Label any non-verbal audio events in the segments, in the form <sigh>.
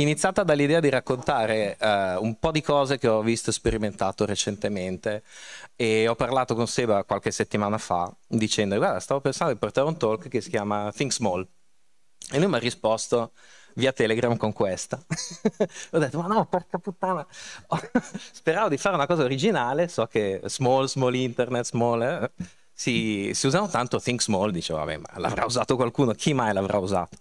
iniziata dall'idea di raccontare uh, un po' di cose che ho visto e sperimentato recentemente e ho parlato con Seba qualche settimana fa dicendo guarda stavo pensando di portare un talk che si chiama Think Small e lui mi ha risposto via Telegram con questa. <laughs> ho detto, ma no, porca puttana. <laughs> Speravo di fare una cosa originale, so che small, small internet, small, eh, si, si, usano tanto think small, dicevo, vabbè, ma l'avrà usato qualcuno, chi mai l'avrà usato?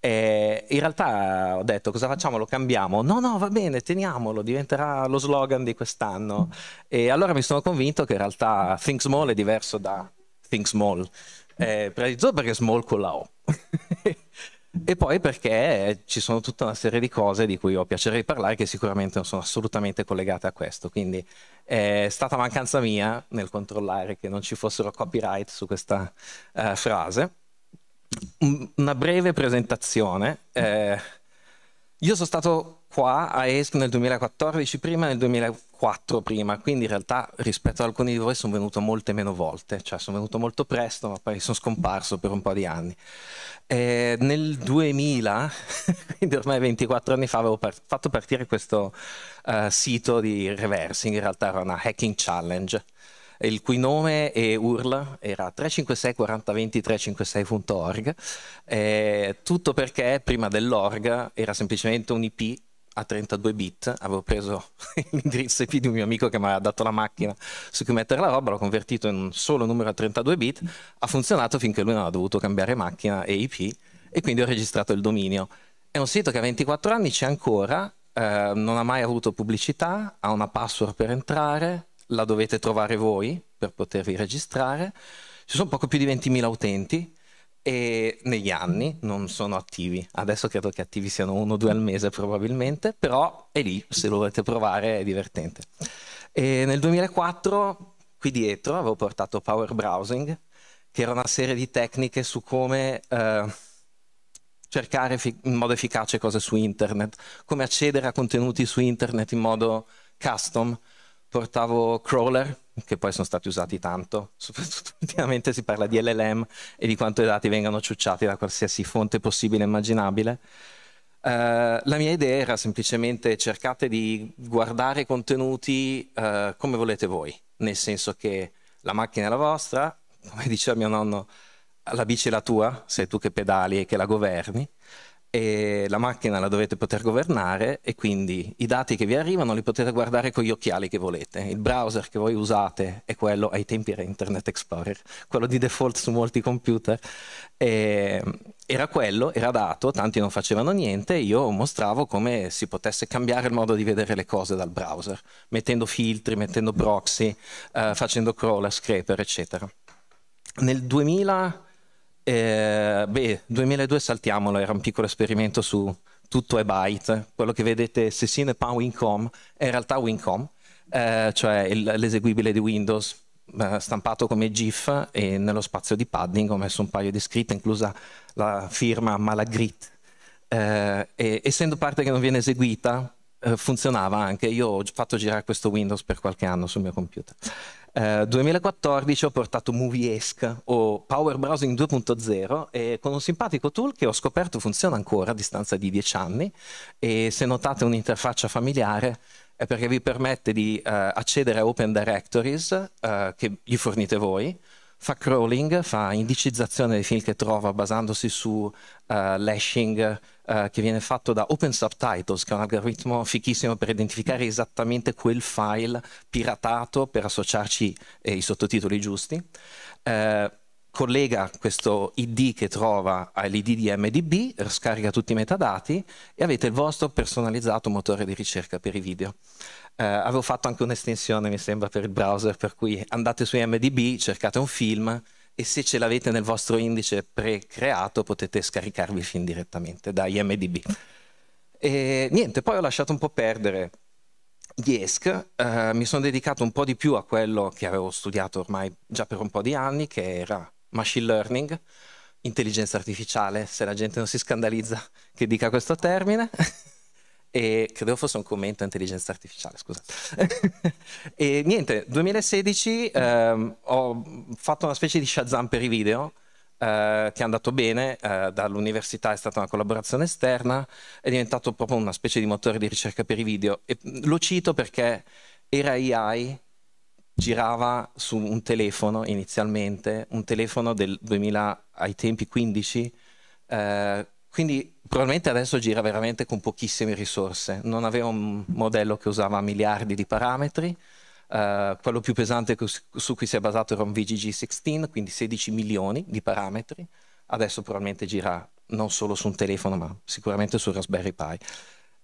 E in realtà ho detto cosa facciamo? Lo cambiamo? No, no, va bene, teniamolo, diventerà lo slogan di quest'anno. E allora mi sono convinto che in realtà Think Small è diverso da Think Small. Eh, prima perché Small con la O. <laughs> e poi perché ci sono tutta una serie di cose di cui ho piacere di parlare che sicuramente non sono assolutamente collegate a questo. Quindi è stata mancanza mia nel controllare che non ci fossero copyright su questa uh, frase una breve presentazione. Eh, io sono stato qua a ESC nel 2014 prima e nel 2004 prima, quindi in realtà rispetto ad alcuni di voi sono venuto molte meno volte, cioè sono venuto molto presto ma poi sono scomparso per un po' di anni. Eh, nel 2000, <laughs> quindi ormai 24 anni fa, avevo part fatto partire questo uh, sito di reversing, in realtà era una hacking challenge il cui nome e URL era 356 4020 356.org, eh, tutto perché prima dell'org era semplicemente un IP a 32 bit, avevo preso <laughs> l'indirizzo IP di un mio amico che mi aveva dato la macchina su cui mettere la roba, l'ho convertito in un solo numero a 32 bit, ha funzionato finché lui non ha dovuto cambiare macchina e IP e quindi ho registrato il dominio. È un sito che a 24 anni c'è ancora, eh, non ha mai avuto pubblicità, ha una password per entrare, la dovete trovare voi per potervi registrare. Ci sono poco più di 20.000 utenti e negli anni non sono attivi. Adesso credo che attivi siano uno o due al mese probabilmente, però è lì, se lo volete provare è divertente. E nel 2004 qui dietro avevo portato Power Browsing, che era una serie di tecniche su come eh, cercare in modo efficace cose su internet, come accedere a contenuti su internet in modo custom, portavo crawler, che poi sono stati usati tanto, <laughs> soprattutto ultimamente si parla di LLM e di quanto i dati vengano ciucciati da qualsiasi fonte possibile e immaginabile. Uh, la mia idea era semplicemente cercate di guardare i contenuti uh, come volete voi, nel senso che la macchina è la vostra, come <laughs> diceva mio nonno, la bici è la tua, sei tu che pedali e che la governi, e la macchina la dovete poter governare e quindi i dati che vi arrivano li potete guardare con gli occhiali che volete. Il browser che voi usate è quello, ai tempi era Internet Explorer, quello di default su molti computer. E era quello, era dato, tanti non facevano niente, io mostravo come si potesse cambiare il modo di vedere le cose dal browser, mettendo filtri, mettendo proxy, eh, facendo crawler, scraper, eccetera. Nel 2000 eh, beh, 2002 saltiamolo, era un piccolo esperimento su tutto è byte. Quello che vedete Sessine Pan Wincom è in realtà Wincom, eh, cioè l'eseguibile di Windows eh, stampato come GIF e nello spazio di padding ho messo un paio di scritte, inclusa la firma Malagrit. Eh, e, essendo parte che non viene eseguita, eh, funzionava anche. Io ho fatto girare questo Windows per qualche anno sul mio computer. 2014 eh, ho portato Moviesk o Power Browsing 2.0 e con un simpatico tool che ho scoperto funziona ancora a distanza di 10 anni e se notate un'interfaccia familiare è perché vi permette di uh, accedere a Open Directories uh, che gli fornite voi, fa crawling, fa indicizzazione dei film che trova basandosi su uh, lashing uh, che viene fatto da Open Subtitles, che è un algoritmo fichissimo per identificare esattamente quel file piratato per associarci eh, i sottotitoli giusti. Uh, collega questo ID che trova all'ID di MDB, scarica tutti i metadati e avete il vostro personalizzato motore di ricerca per i video. Eh, avevo fatto anche un'estensione, mi sembra, per il browser, per cui andate su MDB, cercate un film e se ce l'avete nel vostro indice pre-creato potete scaricarvi il film direttamente da IMDB. E niente, poi ho lasciato un po' perdere ESC, eh, mi sono dedicato un po' di più a quello che avevo studiato ormai già per un po' di anni, che era machine learning, intelligenza artificiale, se la gente non si scandalizza che dica questo termine. <laughs> e credevo fosse un commento intelligenza artificiale, scusa. <laughs> e niente, 2016 ehm, ho fatto una specie di Shazam per i video, eh, che è andato bene, eh, dall'università è stata una collaborazione esterna, è diventato proprio una specie di motore di ricerca per i video. E lo cito perché era AI, girava su un telefono inizialmente, un telefono del 2000 ai tempi 15, eh, quindi probabilmente adesso gira veramente con pochissime risorse. Non aveva un modello che usava miliardi di parametri, Uh, quello più pesante su cui si è basato era un VGG16, quindi 16 milioni di parametri. Adesso probabilmente gira non solo su un telefono, ma sicuramente su Raspberry Pi.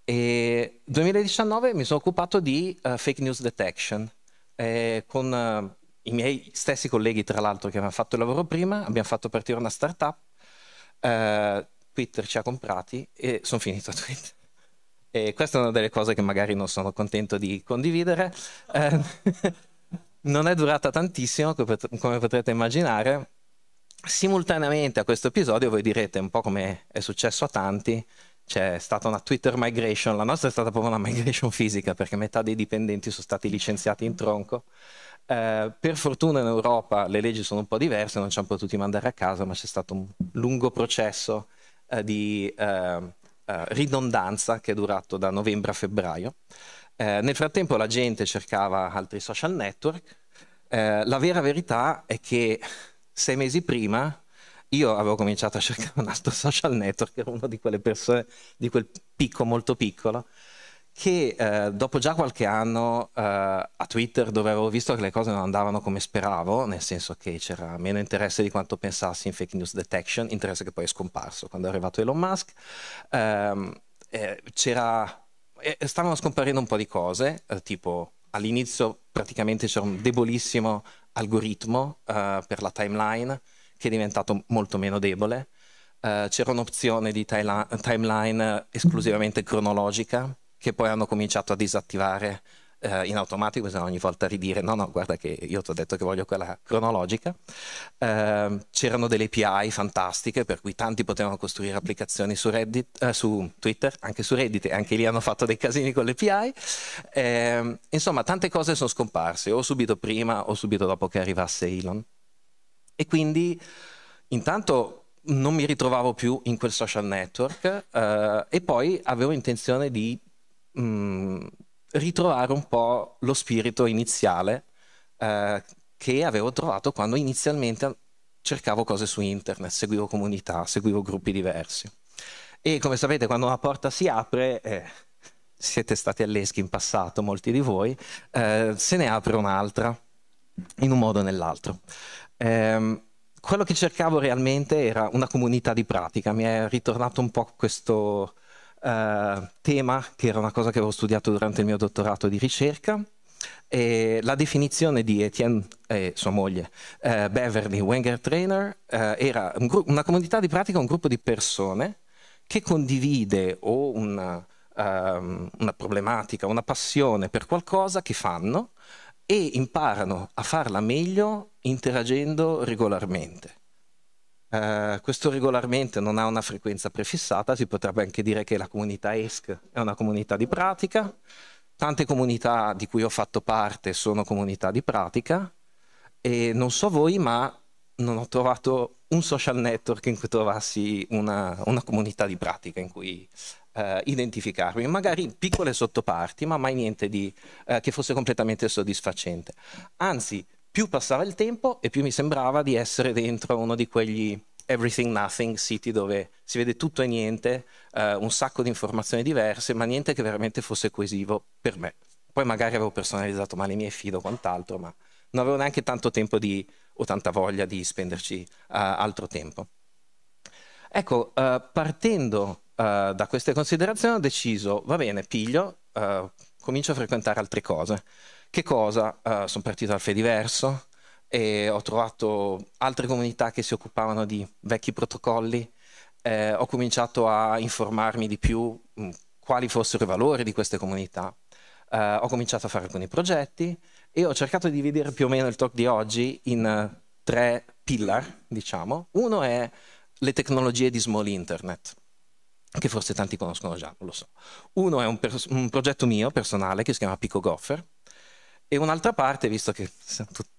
E 2019 mi sono occupato di uh, fake news detection. E con uh, i miei stessi colleghi, tra l'altro, che avevano fatto il lavoro prima, abbiamo fatto partire una startup. Twitter ci ha comprati e sono finito a Twitter. E questa è una delle cose che magari non sono contento di condividere. Eh, <laughs> non è durata tantissimo, come potrete immaginare. Simultaneamente a questo episodio voi direte, un po' come è successo a tanti, c'è stata una Twitter migration, la nostra è stata proprio una migration fisica perché metà dei dipendenti sono stati licenziati in tronco. Eh, per fortuna in Europa le leggi sono un po' diverse, non ci hanno potuti mandare a casa, ma c'è stato un lungo processo eh, di eh, eh, ridondanza che è durato da novembre a febbraio. Eh, nel frattempo la gente cercava altri social network. Eh, la vera verità è che sei mesi prima io avevo cominciato a cercare un altro <laughs> social network, ero una di quelle persone di quel picco molto piccolo, che eh, dopo già qualche anno eh, a Twitter, dove avevo visto che le cose non andavano come speravo, nel senso che c'era meno interesse di quanto pensassi in fake news detection, interesse che poi è scomparso. Quando è arrivato Elon Musk, ehm, eh, eh, stavano scomparendo un po' di cose, eh, tipo all'inizio praticamente c'era un debolissimo algoritmo eh, per la timeline che è diventato molto meno debole, c'era un'opzione di timeline esclusivamente cronologica, che poi hanno cominciato a disattivare eh, in automatico, bisogna ogni volta ridire no, no, guarda che io ti ho detto che voglio quella cronologica. Eh, c'erano delle API fantastiche per cui tanti potevano costruire applicazioni su, Reddit, eh, su Twitter, anche su Reddit, e anche lì hanno fatto dei casini con le API. Eh, insomma, tante cose sono scomparse, o subito prima o subito dopo che arrivasse Elon. E quindi, intanto non mi ritrovavo più in quel social network eh, e poi avevo intenzione di mh, mm, ritrovare un po' lo spirito iniziale eh, che avevo trovato quando inizialmente cercavo cose su internet, seguivo comunità, seguivo gruppi diversi. E come sapete, quando una porta si apre, eh, siete stati all'eschi in passato, molti di voi, eh, se ne apre un'altra, in un modo o nell'altro. Eh, quello che cercavo realmente era una comunità di pratica, mi è ritornato un po' questo eh, tema, che era una cosa che avevo studiato durante il mio dottorato di ricerca. E la definizione di Etienne e sua moglie eh, Beverly Wenger Trainer eh, era un una comunità di pratica, un gruppo di persone che condivide o una, um, una problematica, una passione per qualcosa che fanno e imparano a farla meglio interagendo regolarmente. Uh, questo regolarmente non ha una frequenza prefissata, si potrebbe anche dire che la comunità ESC è una comunità di pratica, tante comunità di cui ho fatto parte sono comunità di pratica. E non so voi, ma non ho trovato un social network in cui trovassi una, una comunità di pratica in cui uh, identificarmi, magari piccole sottoparti, ma mai niente di, uh, che fosse completamente soddisfacente. Anzi, più passava il tempo e più mi sembrava di essere dentro uno di quegli everything nothing siti dove si vede tutto e niente, uh, un sacco di informazioni diverse, ma niente che veramente fosse coesivo per me. Poi magari avevo personalizzato male i miei feed o quant'altro, ma non avevo neanche tanto tempo di, o tanta voglia di spenderci uh, altro tempo. Ecco, uh, partendo da queste considerazioni ho deciso, va bene, piglio, comincio a frequentare altre cose. Che cosa? Uh, sono partito dal Fediverso e ho trovato altre comunità che si occupavano di vecchi protocolli. Eh, ho cominciato a informarmi di più mh, mm, quali fossero i valori di queste comunità. Uh, ho cominciato a fare alcuni progetti e ho cercato di dividere più o meno il talk di oggi in tre pillar, diciamo. Uno è le tecnologie di small internet che forse tanti conoscono già, non lo so. Uno è un, un progetto mio personale che si chiama Pico Goffer, E un'altra parte, visto che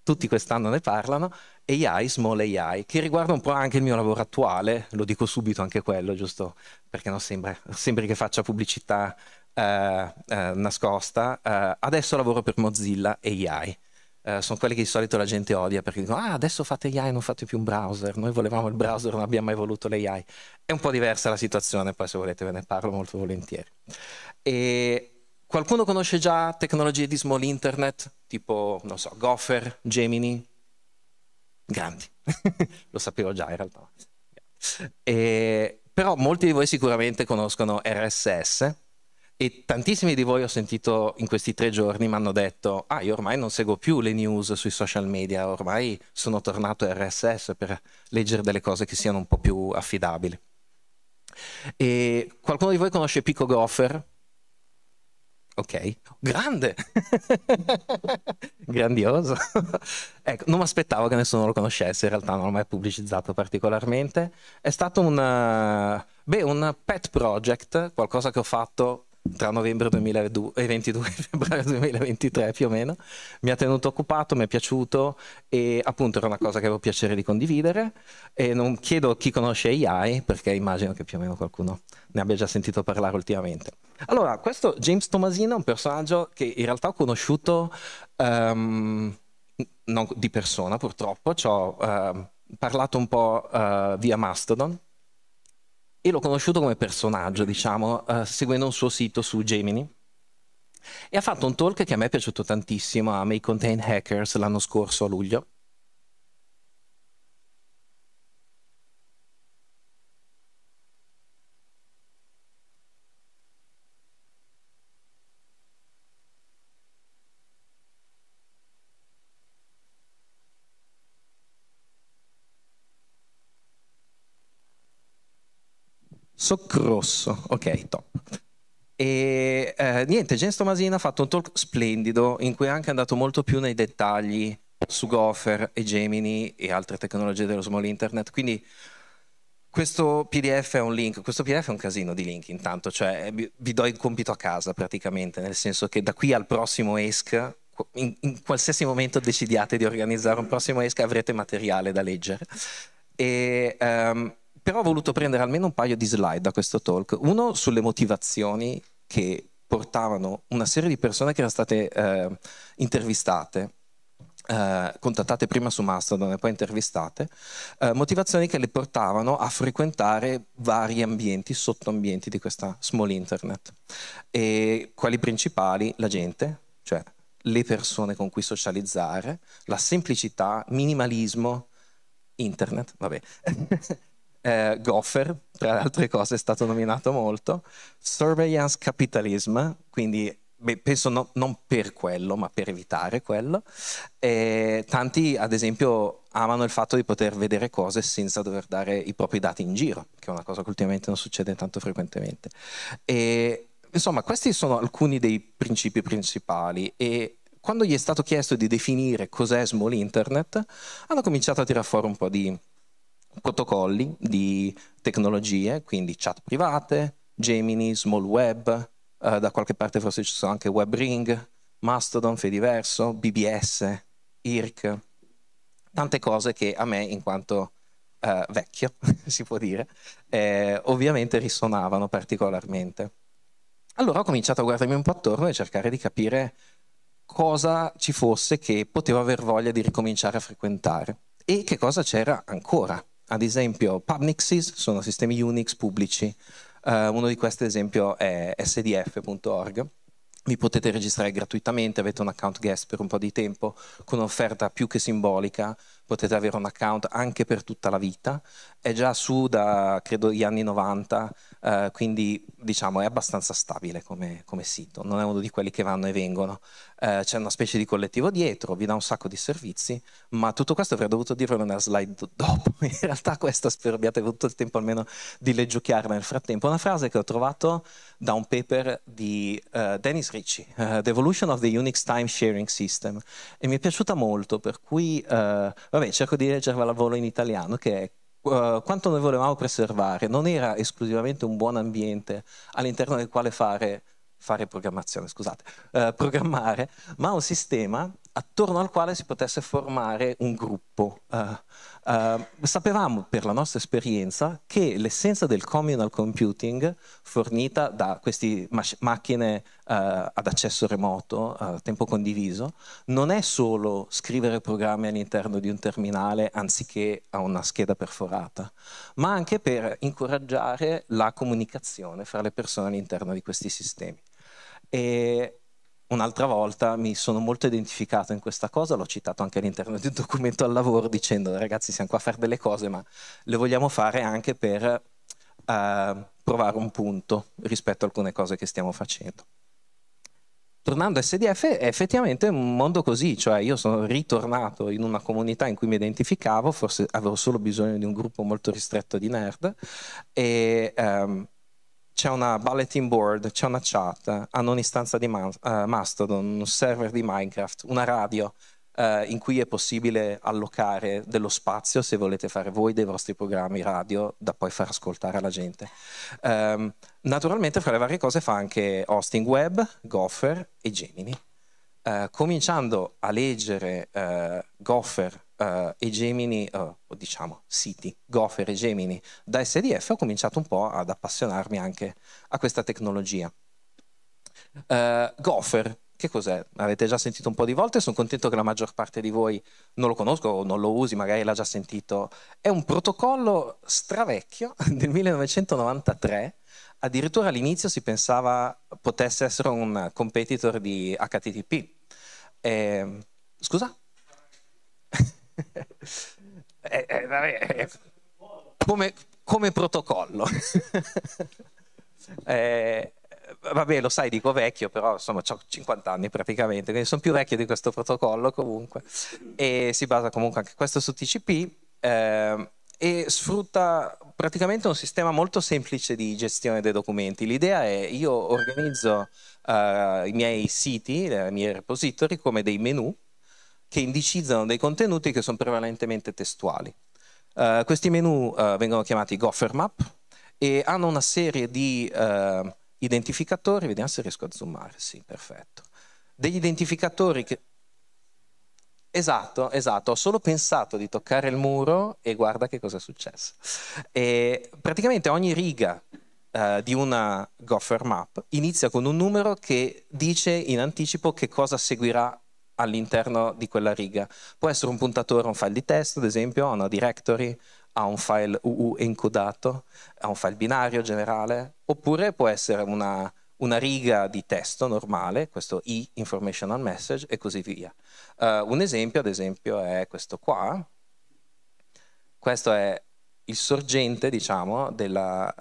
tutti quest'anno ne parlano, AI, Small AI, che riguarda un po' anche il mio lavoro attuale, lo dico subito anche quello, giusto perché non sembra, sembri che faccia pubblicità eh, eh, nascosta. Eh, adesso lavoro per Mozilla AI. Uh, sono quelli che di solito la gente odia perché dicono ah adesso fate AI non fate più un browser noi volevamo il browser non abbiamo mai voluto l'AI è un po' diversa la situazione poi se volete ve ne parlo molto volentieri e qualcuno conosce già tecnologie di small internet tipo non so Gopher, Gemini grandi <laughs> lo sapevo già in realtà e, però molti di voi sicuramente conoscono RSS e tantissimi di voi ho sentito in questi tre giorni mi hanno detto, ah io ormai non seguo più le news sui social media, ormai sono tornato RSS per leggere delle cose che siano un po' più affidabili. E qualcuno di voi conosce Pico Gopher? Ok, grande, <laughs> grandioso. <laughs> ecco, non mi aspettavo che nessuno lo conoscesse, in realtà non l'ho mai pubblicizzato particolarmente. È stato un, beh, un pet project, qualcosa che ho fatto tra novembre 2022 e <laughs> febbraio 2023 più o meno, mi ha tenuto occupato, mi è piaciuto e appunto era una cosa che avevo piacere di condividere e non chiedo chi conosce AI perché immagino che più o meno qualcuno ne abbia già sentito parlare ultimamente. Allora, questo James Tomasino è un personaggio che in realtà ho conosciuto um, non di persona purtroppo, ci ho uh, parlato un po' uh, via Mastodon e l'ho conosciuto come personaggio, diciamo, uh, seguendo un suo sito su Gemini. E ha fatto un talk che a me è piaciuto tantissimo a May Contain Hackers l'anno scorso a luglio. Soccrosso, ok, top. E eh, niente, James Tomasina ha fatto un talk splendido in cui è anche andato molto più nei dettagli su Gopher e Gemini e altre tecnologie dello small internet. Quindi questo PDF è un link, questo PDF è un casino di link intanto, cioè vi, vi do il compito a casa praticamente, nel senso che da qui al prossimo ESC, in, in qualsiasi momento decidiate di organizzare un prossimo ESC avrete materiale da leggere. E, um, però ho voluto prendere almeno un paio di slide da questo talk. Uno sulle motivazioni che portavano una serie di persone che erano state eh, intervistate, eh, contattate prima su Mastodon e poi intervistate, eh, motivazioni che le portavano a frequentare vari ambienti, sottoambienti di questa small internet. E quali principali? La gente, cioè le persone con cui socializzare, la semplicità, minimalismo, internet, vabbè. <laughs> eh, Gopher, tra le altre cose, è stato nominato molto, Surveillance Capitalism, quindi beh, penso no, non per quello, ma per evitare quello. E tanti, ad esempio, amano il fatto di poter vedere cose senza dover dare i propri dati in giro, che è una cosa che ultimamente non succede tanto frequentemente. E, insomma, questi sono alcuni dei principi principali e quando gli è stato chiesto di definire cos'è small internet, hanno cominciato a tirare fuori un po' di protocolli di tecnologie, quindi chat private, Gemini, Small Web, eh, da qualche parte forse ci sono anche WebRing, Mastodon, Fediverso, BBS, IRC, tante cose che a me, in quanto eh, vecchio, <laughs> si può dire, eh, ovviamente risuonavano particolarmente. Allora ho cominciato a guardarmi un po' attorno e cercare di capire cosa ci fosse che potevo aver voglia di ricominciare a frequentare e che cosa c'era ancora ad esempio Pubnixes sono sistemi Unix pubblici, uh, uno di questi ad esempio è sdf.org, vi potete registrare gratuitamente, avete un account guest per un po' di tempo con un'offerta più che simbolica, potete avere un account anche per tutta la vita, è già su da credo gli anni 90, eh, quindi diciamo è abbastanza stabile come, come, sito, non è uno di quelli che vanno e vengono, eh, c'è una specie di collettivo dietro, vi dà un sacco di servizi, ma tutto questo avrei dovuto dirlo nella slide dopo, <laughs> in realtà questa spero abbiate avuto il tempo almeno di leggiucchiarla nel frattempo, una frase che ho trovato da un paper di uh, Dennis Ritchie, uh, The Evolution of the Unix Time Sharing System, e mi è piaciuta molto, per cui, uh, vabbè, cerco di leggerla al volo in italiano, che è Uh, quanto noi volevamo preservare non era esclusivamente un buon ambiente all'interno del quale fare fare programmazione, scusate, uh, programmare, ma un sistema attorno al quale si potesse formare un gruppo. Uh, uh, sapevamo per la nostra esperienza che l'essenza del communal computing fornita da queste macchine uh, ad accesso remoto, a tempo condiviso, non è solo scrivere programmi all'interno di un terminale anziché a una scheda perforata, ma anche per incoraggiare la comunicazione fra le persone all'interno di questi sistemi. E un'altra volta mi sono molto identificato in questa cosa, l'ho citato anche all'interno di un documento al lavoro dicendo ragazzi siamo qua a fare delle cose ma le vogliamo fare anche per uh, provare un punto rispetto a alcune cose che stiamo facendo. Tornando a SDF è effettivamente un mondo così, cioè io sono ritornato in una comunità in cui mi identificavo, forse avevo solo bisogno di un gruppo molto ristretto di nerd e um, c'è una bulletin board, c'è una chat, hanno un'istanza di uh, Mastodon, un server di Minecraft, una radio uh, in cui è possibile allocare dello spazio se volete fare voi dei vostri programmi radio da poi far ascoltare alla gente. Um, naturalmente fra le varie cose fa anche hosting web, Gopher e Gemini. Uh, cominciando a leggere Gopher uh, e Gemini, uh, diciamo siti, Gopher e Gemini da SDF, ho cominciato un po' ad appassionarmi anche a questa tecnologia. Uh, Gopher, che cos'è? Avete già sentito un po' di volte, sono contento che la maggior parte di voi non lo conosco o non lo usi, magari l'ha già sentito. È un protocollo stravecchio <laughs> del 1993, addirittura all'inizio si pensava potesse essere un competitor di HTTP. Eh, scusa? Eh, eh, vabbè, come, come, protocollo. <laughs> eh, vabbè, lo sai, dico vecchio, però insomma ho 50 anni praticamente, quindi sono più vecchio di questo protocollo comunque. E si basa comunque anche questo su TCP eh, e sfrutta praticamente un sistema molto semplice di gestione dei documenti. L'idea è io organizzo uh, i miei siti, i miei repository come dei menu che indicizzano dei contenuti che sono prevalentemente testuali. Uh, questi menu uh, vengono chiamati Gopher Map e hanno una serie di uh, identificatori, vediamo se riesco a zoomare, sì, perfetto. Degli identificatori che... Esatto, esatto, ho solo pensato di toccare il muro e guarda che cosa è successo. E praticamente ogni riga di una Gopher Map inizia con un numero che dice in anticipo che cosa seguirà all'interno di quella riga. Può essere un puntatore, un file di testo, ad esempio, a una directory, a un file UU encodato, a un file binario generale, oppure può essere una, una riga di testo normale, questo I, informational message, e così via. Uh, un esempio, ad esempio, è questo qua. Questo è il sorgente, diciamo, della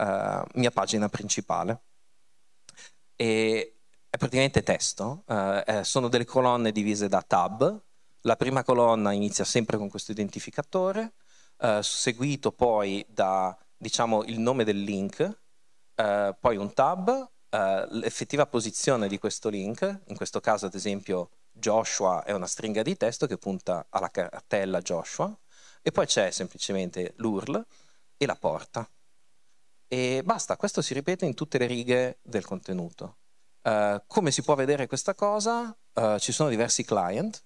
uh, mia pagina principale. E è praticamente testo, eh, eh, sono delle colonne divise da tab, la prima colonna inizia sempre con questo identificatore, eh, seguito poi da diciamo, il nome del link, eh, poi un tab, eh, l'effettiva posizione di questo link, in questo caso ad esempio Joshua è una stringa di testo che punta alla cartella Joshua, e poi c'è semplicemente l'URL e la porta. E basta, questo si ripete in tutte le righe del contenuto. Uh, come si può vedere questa cosa? Uh, ci sono diversi client,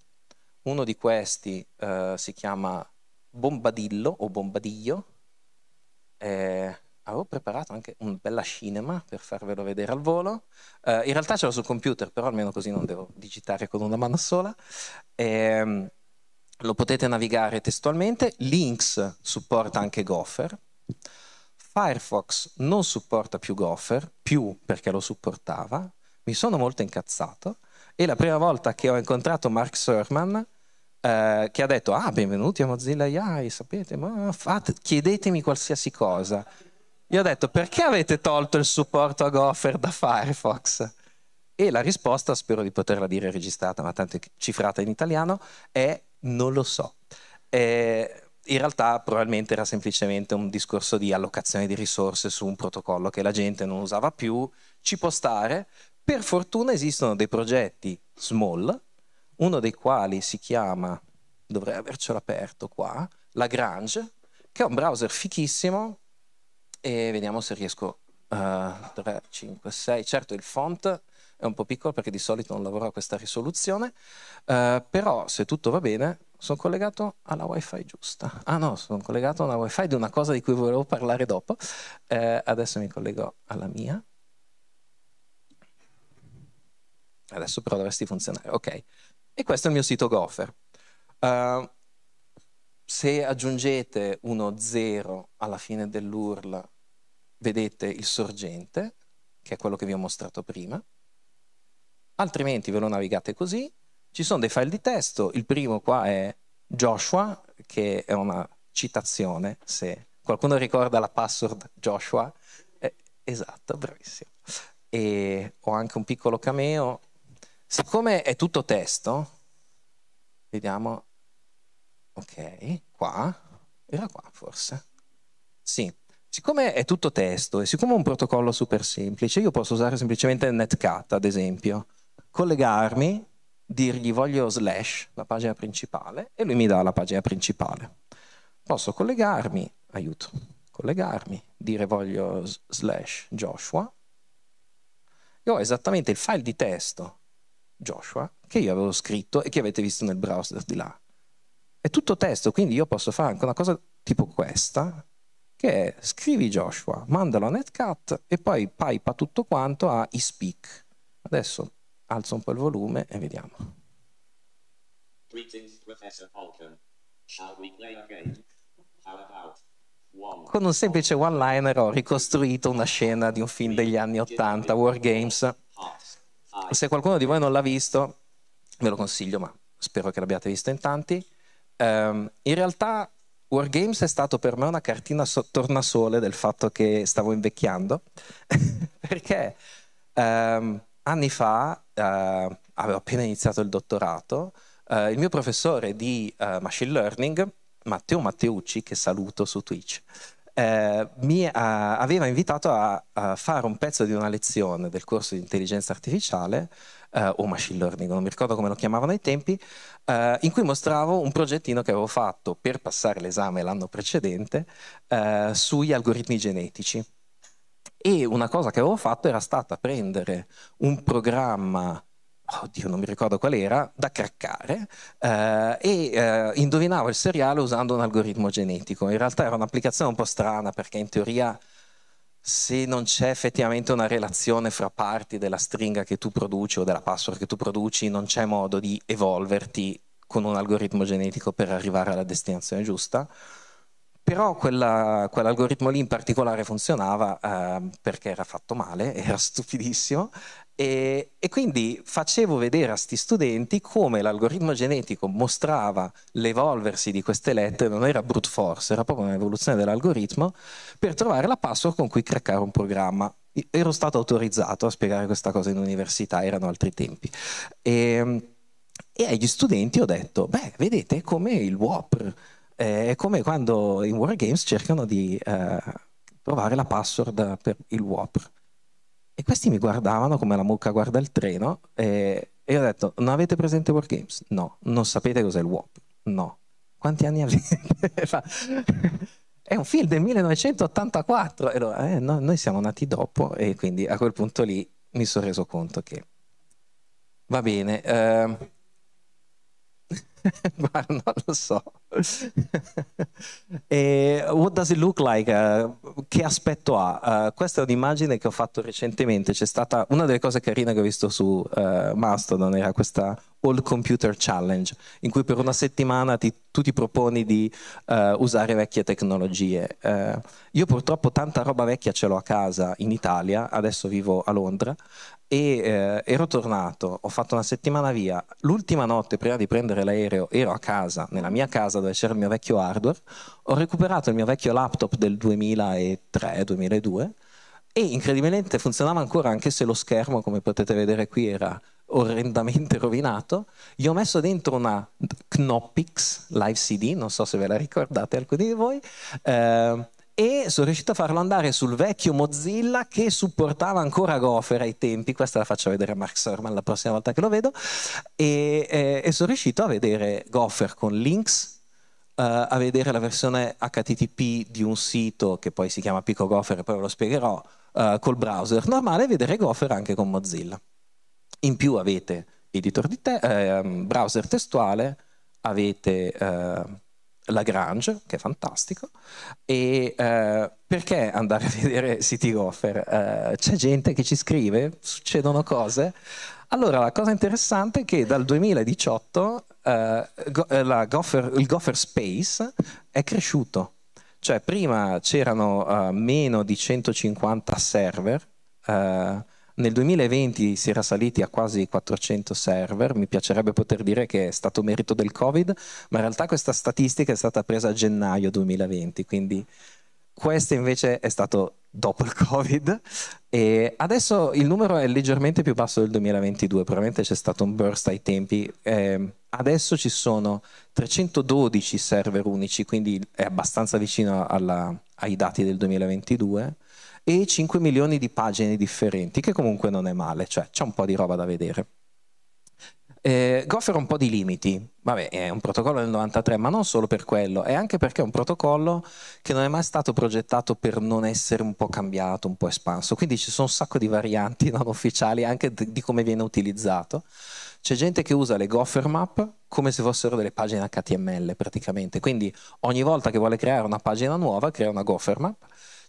uno di questi uh, si chiama Bombadillo o Bombadiglio, eh, avevo preparato anche un bella cinema per farvelo vedere al volo, in realtà ce l'ho sul computer, però almeno così non devo digitare con una mano sola. Eh, lo potete navigare testualmente, Lynx supporta anche Gopher, Firefox non supporta più Gopher, più perché lo supportava, mi sono molto incazzato e la prima volta che ho incontrato Mark Surman eh, che ha detto ah benvenuti a Mozilla AI sapete ma fate, chiedetemi qualsiasi cosa. Io ho detto perché avete tolto il supporto a Gopher da Firefox? E la risposta spero di poterla dire registrata ma tanto è cifrata in italiano è non lo so. Eh, in realtà probabilmente era semplicemente un discorso di allocazione di risorse su un protocollo che la gente non usava più, ci può stare, per fortuna esistono dei progetti small, uno dei quali si chiama, dovrei avercelo aperto qua, Lagrange, che è un browser fichissimo e vediamo se riesco, uh, 3, 5, 6, certo il font è un po' piccolo perché di solito non lavoro a questa risoluzione, uh, però se tutto va bene sono collegato alla wifi giusta. Ah no, sono collegato alla wifi di una cosa di cui volevo parlare dopo, uh, adesso mi collego alla mia. Adesso però dovresti funzionare, ok. E questo è il mio sito Gopher. Uh, se aggiungete uno 0 alla fine dell'URL, vedete il sorgente, che è quello che vi ho mostrato prima. Altrimenti ve lo navigate così. Ci sono dei file di testo. Il primo qua è Joshua, che è una citazione, se qualcuno ricorda la password Joshua. Eh, esatto, bravissimo. E ho anche un piccolo cameo. Siccome è tutto testo, vediamo, Ok, qua, era qua forse. Sì, siccome è tutto testo e siccome è un protocollo super semplice, io posso usare semplicemente netcat, ad esempio, collegarmi, dirgli voglio slash, la pagina principale, e lui mi dà la pagina principale. Posso collegarmi, aiuto, collegarmi, dire voglio slash Joshua, e ho esattamente il file di testo Joshua che io avevo scritto e che avete visto nel browser di là. È tutto testo, quindi io posso fare anche una cosa tipo questa, che è scrivi Joshua, mandalo a netcat e poi pipa tutto quanto a eSpeak. Adesso alzo un po' il volume e vediamo. Con un semplice one-liner ho ricostruito una scena di un film degli anni 80, War Games. Se qualcuno di voi non l'ha visto, ve lo consiglio, ma spero che l'abbiate visto in tanti. Um, in realtà Wargames è stato per me una cartina so- tornasole del fatto che stavo invecchiando, <laughs> perché um, anni fa uh, avevo appena iniziato il dottorato, uh, il mio professore di uh, machine learning, Matteo Matteucci, che saluto su Twitch, mi aveva invitato a, a fare un pezzo di una lezione del corso di intelligenza artificiale uh, o machine learning, non mi ricordo come lo chiamavano ai tempi, uh, in cui mostravo un progettino che avevo fatto per passare l'esame l'anno precedente uh, sugli algoritmi genetici. E una cosa che avevo fatto era stata prendere un programma oddio non mi ricordo qual era, da craccare eh, e eh, indovinavo il seriale usando un algoritmo genetico. In realtà era un'applicazione un po' strana perché in teoria se non c'è effettivamente una relazione fra parti della stringa che tu produci o della password che tu produci, non c'è modo di evolverti con un algoritmo genetico per arrivare alla destinazione giusta. Però quella, quell'algoritmo lì in particolare funzionava eh, perché era fatto male, era <laughs> stupidissimo e, e, quindi facevo vedere a questi studenti come l'algoritmo genetico mostrava l'evolversi di queste lettere, non era brute force, era proprio un'evoluzione dell'algoritmo, per trovare la password con cui craccare un programma. Ero stato autorizzato a spiegare questa cosa in università, erano altri tempi. E, e agli studenti ho detto, beh, vedete come il WOPR, eh, è come quando in Wargames cercano di eh, trovare la password per il WOPR e questi mi guardavano come la mucca guarda il treno e, e ho detto, non avete presente Wargames? No. Non sapete cos'è il WOP? No. Quanti anni avete? <laughs> È un film del 1984 e allora, eh, no, noi siamo nati dopo e quindi a quel punto lì mi sono reso conto che va bene. Eh, <laughs> Guarda, non lo so. <laughs> e what does it look like? Uh, che aspetto ha? Uh, questa è un'immagine che ho fatto recentemente. C'è stata una delle cose carine che ho visto su uh, Mastodon, era questa All Computer Challenge, in cui per una settimana ti, tu ti proponi di usare vecchie tecnologie. io purtroppo tanta roba vecchia ce l'ho a casa in Italia, adesso vivo a Londra, e eh, ero tornato, ho fatto una settimana via, l'ultima notte prima di prendere l'aereo ero a casa, nella mia casa dove c'era il mio vecchio hardware, ho recuperato il mio vecchio laptop del 2003-2002 e incredibilmente funzionava ancora anche se lo schermo, come potete vedere qui, era orrendamente <laughs> rovinato. Gli ho messo dentro una Knoppix Live CD, non so se ve la ricordate alcuni di voi, eh, e sono riuscito a farlo andare sul vecchio Mozilla che supportava ancora Gopher ai tempi, questa la faccio vedere a Mark Serman la prossima volta che lo vedo, e, e, e sono riuscito a vedere Gopher con links, uh, a vedere la versione HTTP di un sito che poi si chiama Pico Gopher poi ve lo spiegherò, uh, col browser normale, e vedere Gopher anche con Mozilla. In più avete editor di te- eh, browser testuale, avete eh, Lagrange, che è fantastico, e eh, perché andare a vedere siti Gopher? Eh, c'è gente che ci scrive, succedono cose. Allora, la cosa interessante è che dal 2018 eh, eh Gopher, il Gopher Space è cresciuto. Cioè, prima c'erano uh, meno di 150 server, uh, nel 2020 si era saliti a quasi 400 server, mi piacerebbe poter dire che è stato merito del Covid, ma in realtà questa statistica è stata presa a gennaio 2020, quindi questo invece è stato dopo il Covid. E adesso il numero è leggermente più basso del 2022, probabilmente c'è stato un burst ai tempi. Eh, adesso ci sono 312 server unici, quindi è abbastanza vicino alla, ai dati del 2022 e 5 milioni di pagine differenti, che comunque non è male, cioè c'è un po' di roba da vedere. Eh, Gopher ha un po' di limiti, vabbè è un protocollo del 93, ma non solo per quello, è anche perché è un protocollo che non è mai stato progettato per non essere un po' cambiato, un po' espanso, quindi ci sono un sacco di varianti <laughs> non ufficiali anche di come viene utilizzato. C'è gente che usa le Gopher Map come se fossero delle pagine HTML praticamente, quindi ogni volta che vuole creare una pagina nuova crea una Gopher Map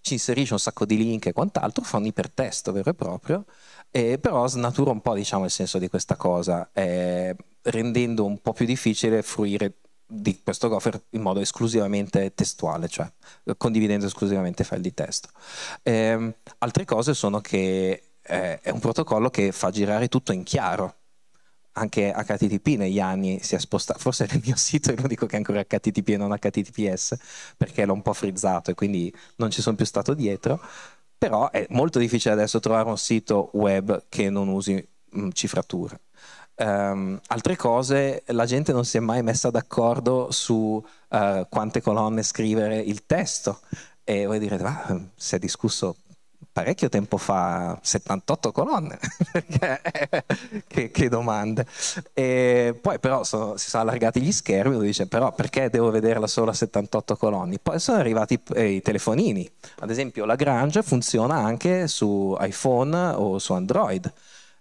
ci inserisce un sacco di link e quant'altro, fa un ipertesto vero e proprio, eh, però snatura un po' diciamo, il senso di questa cosa, eh, rendendo un po' più difficile fruire di questo Gopher in modo esclusivamente testuale, cioè condividendo esclusivamente file di testo. Eh, altre cose sono che eh, è un protocollo che fa girare tutto in chiaro, anche HTTP negli anni si è spostato, forse nel mio sito è l'unico che è ancora HTTP e non HTTPS, perché l'ho un po' frizzato e quindi non ci sono più stato dietro, però è molto difficile adesso trovare un sito web che non usi mh, cifratura. Um, altre cose, la gente non si è mai messa d'accordo su uh, quante colonne scrivere il testo e voi direte, ma si è discusso parecchio tempo fa 78 colonne, <laughs> che, che, domande. E poi però sono, si sono allargati gli schermi, uno dice però perché devo vederla solo a 78 colonne? Poi sono arrivati eh, i telefonini, ad esempio la Grange funziona anche su iPhone o su Android.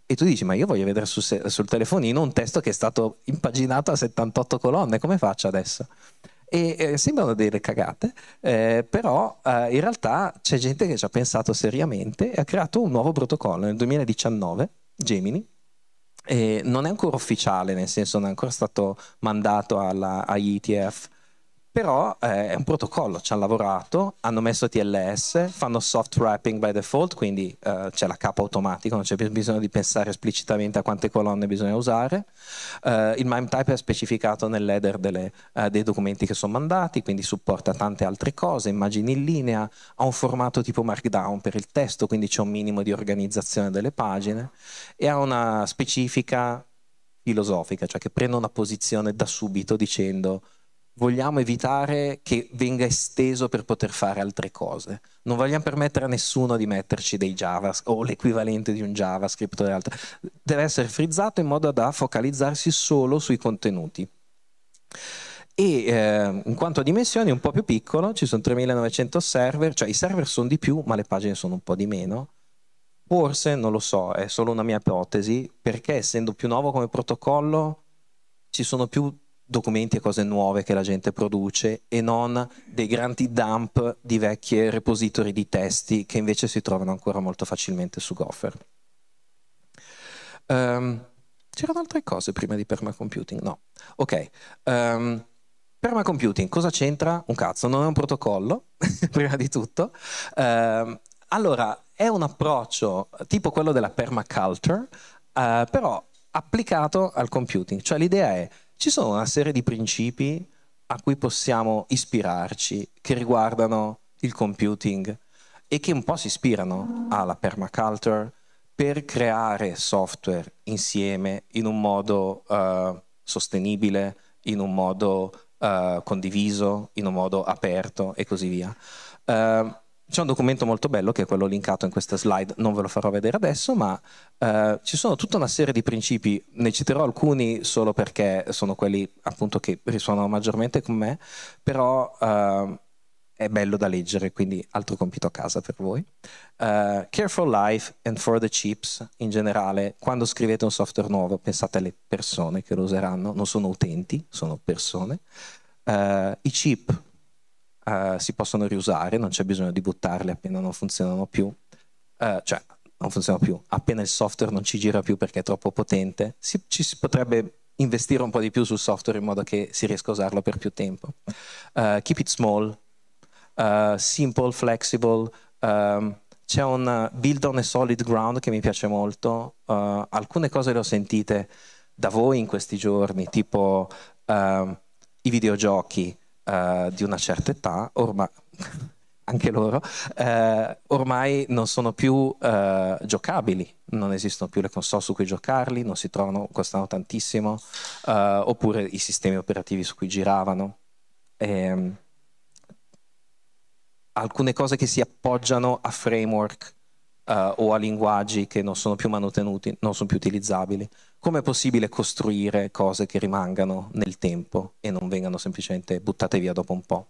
E tu dici, ma io voglio vedere su, sul telefonino un testo che è stato impaginato a 78 colonne, come faccio adesso? E eh, sembrano delle cagate, eh, però eh, in realtà c'è gente che ci ha pensato seriamente e ha creato un nuovo protocollo. Nel 2019, Gemini, non è ancora ufficiale, nel senso non è ancora stato mandato alla, agli ETF, però eh, è un protocollo, ci hanno lavorato, hanno messo TLS, fanno soft wrapping by default, quindi eh, c'è la capa automatica, non c'è bisogno di pensare esplicitamente a quante colonne bisogna usare. Eh, il MIME type è specificato nell'header delle, eh, dei documenti che sono mandati, quindi supporta tante altre cose, immagini in linea, ha un formato tipo Markdown per il testo, quindi c'è un minimo di organizzazione delle pagine e ha una specifica filosofica, cioè che prende una posizione da subito dicendo vogliamo evitare che venga esteso per poter fare altre cose. Non vogliamo permettere a nessuno di metterci dei JavaScript o l'equivalente di un JavaScript o altre. Deve essere frizzato in modo da focalizzarsi solo sui contenuti. E eh, in quanto a dimensioni un po' più piccolo, ci sono 3900 server, cioè i server sono di più, ma le pagine sono un po' di meno. Forse, non lo so, è solo una mia ipotesi, perché essendo più nuovo come protocollo ci sono più documenti e cose nuove che la gente produce e non dei grandi dump di vecchie repository di testi che invece si trovano ancora molto facilmente su Gopher. Um, c'erano altre cose prima di permacomputing? No. Ok. Um, permacomputing cosa c'entra? Un cazzo, non è un protocollo, <laughs> prima di tutto. Um, allora, è un approccio tipo quello della permaculture, uh, però applicato al computing. Cioè l'idea è ci sono una serie di principi a cui possiamo ispirarci che riguardano il computing e che un po' si ispirano alla permaculture per creare software insieme in un modo uh, sostenibile, in un modo uh, condiviso, in un modo aperto e così via. Uh, c'è un documento molto bello che è quello linkato in questa slide, non ve lo farò vedere adesso, ma eh, ci sono tutta una serie di principi, ne citerò alcuni solo perché sono quelli appunto che risuonano maggiormente con me, però eh, è bello da leggere, quindi altro compito a casa per voi. Uh, Care for Life and for the Chips, in generale, quando scrivete un software nuovo, pensate alle persone che lo useranno, non sono utenti, sono persone. Uh, I chip uh, si possono riusare, non c'è bisogno di buttarli appena non funzionano più. cioè, non funzionano più, appena il software non ci gira più perché è troppo potente, si, ci si potrebbe investire un po' di più sul software in modo che si riesca a usarlo per più tempo. keep it small, uh, simple, flexible. Um, c'è un uh, build on a solid ground che mi piace molto. Uh, alcune cose le ho sentite da voi in questi giorni, tipo uh, i videogiochi uh, di una certa età, ormai <laughs> anche loro, uh, ormai non sono più giocabili, non esistono più le console su cui giocarli, non si trovano, costano tantissimo, oppure i sistemi operativi su cui giravano. E, ehm, alcune cose che si appoggiano a framework uh, o a linguaggi che non sono più manutenuti, non sono più utilizzabili. Come è possibile costruire cose che rimangano nel tempo e non vengano semplicemente buttate via dopo un po'?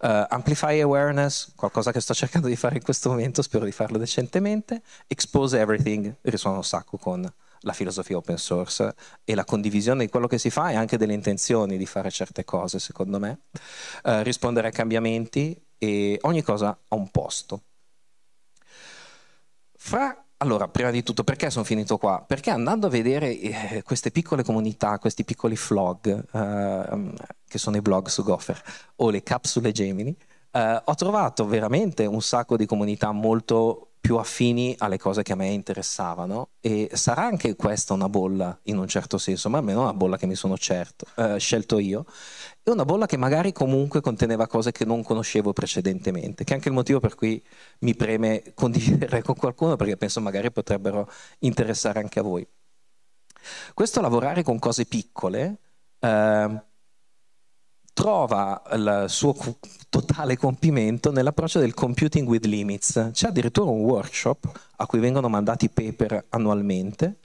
Uh, amplify awareness, qualcosa che sto cercando di fare in questo momento, spero di farlo decentemente. Expose everything, risuona un sacco con la filosofia open source e la condivisione di quello che si fa e anche delle intenzioni di fare certe cose, secondo me. Uh, rispondere ai cambiamenti, e ogni cosa ha un posto. Fra allora, prima di tutto, perché sono finito qua? Perché andando a vedere eh, queste piccole comunità, questi piccoli vlog, eh, che sono i blog su Gopher, o le capsule Gemini, eh, ho trovato veramente un sacco di comunità molto più affini alle cose che a me interessavano e sarà anche questa una bolla in un certo senso, ma almeno una bolla che mi sono certo, eh, scelto io e una bolla che magari comunque conteneva cose che non conoscevo precedentemente, che è anche il motivo per cui mi preme <laughs> condividere con qualcuno perché penso magari potrebbero interessare anche a voi. Questo lavorare con cose piccole eh, trova il suo totale compimento nell'approccio del computing with limits. C'è addirittura un workshop a cui vengono mandati paper annualmente,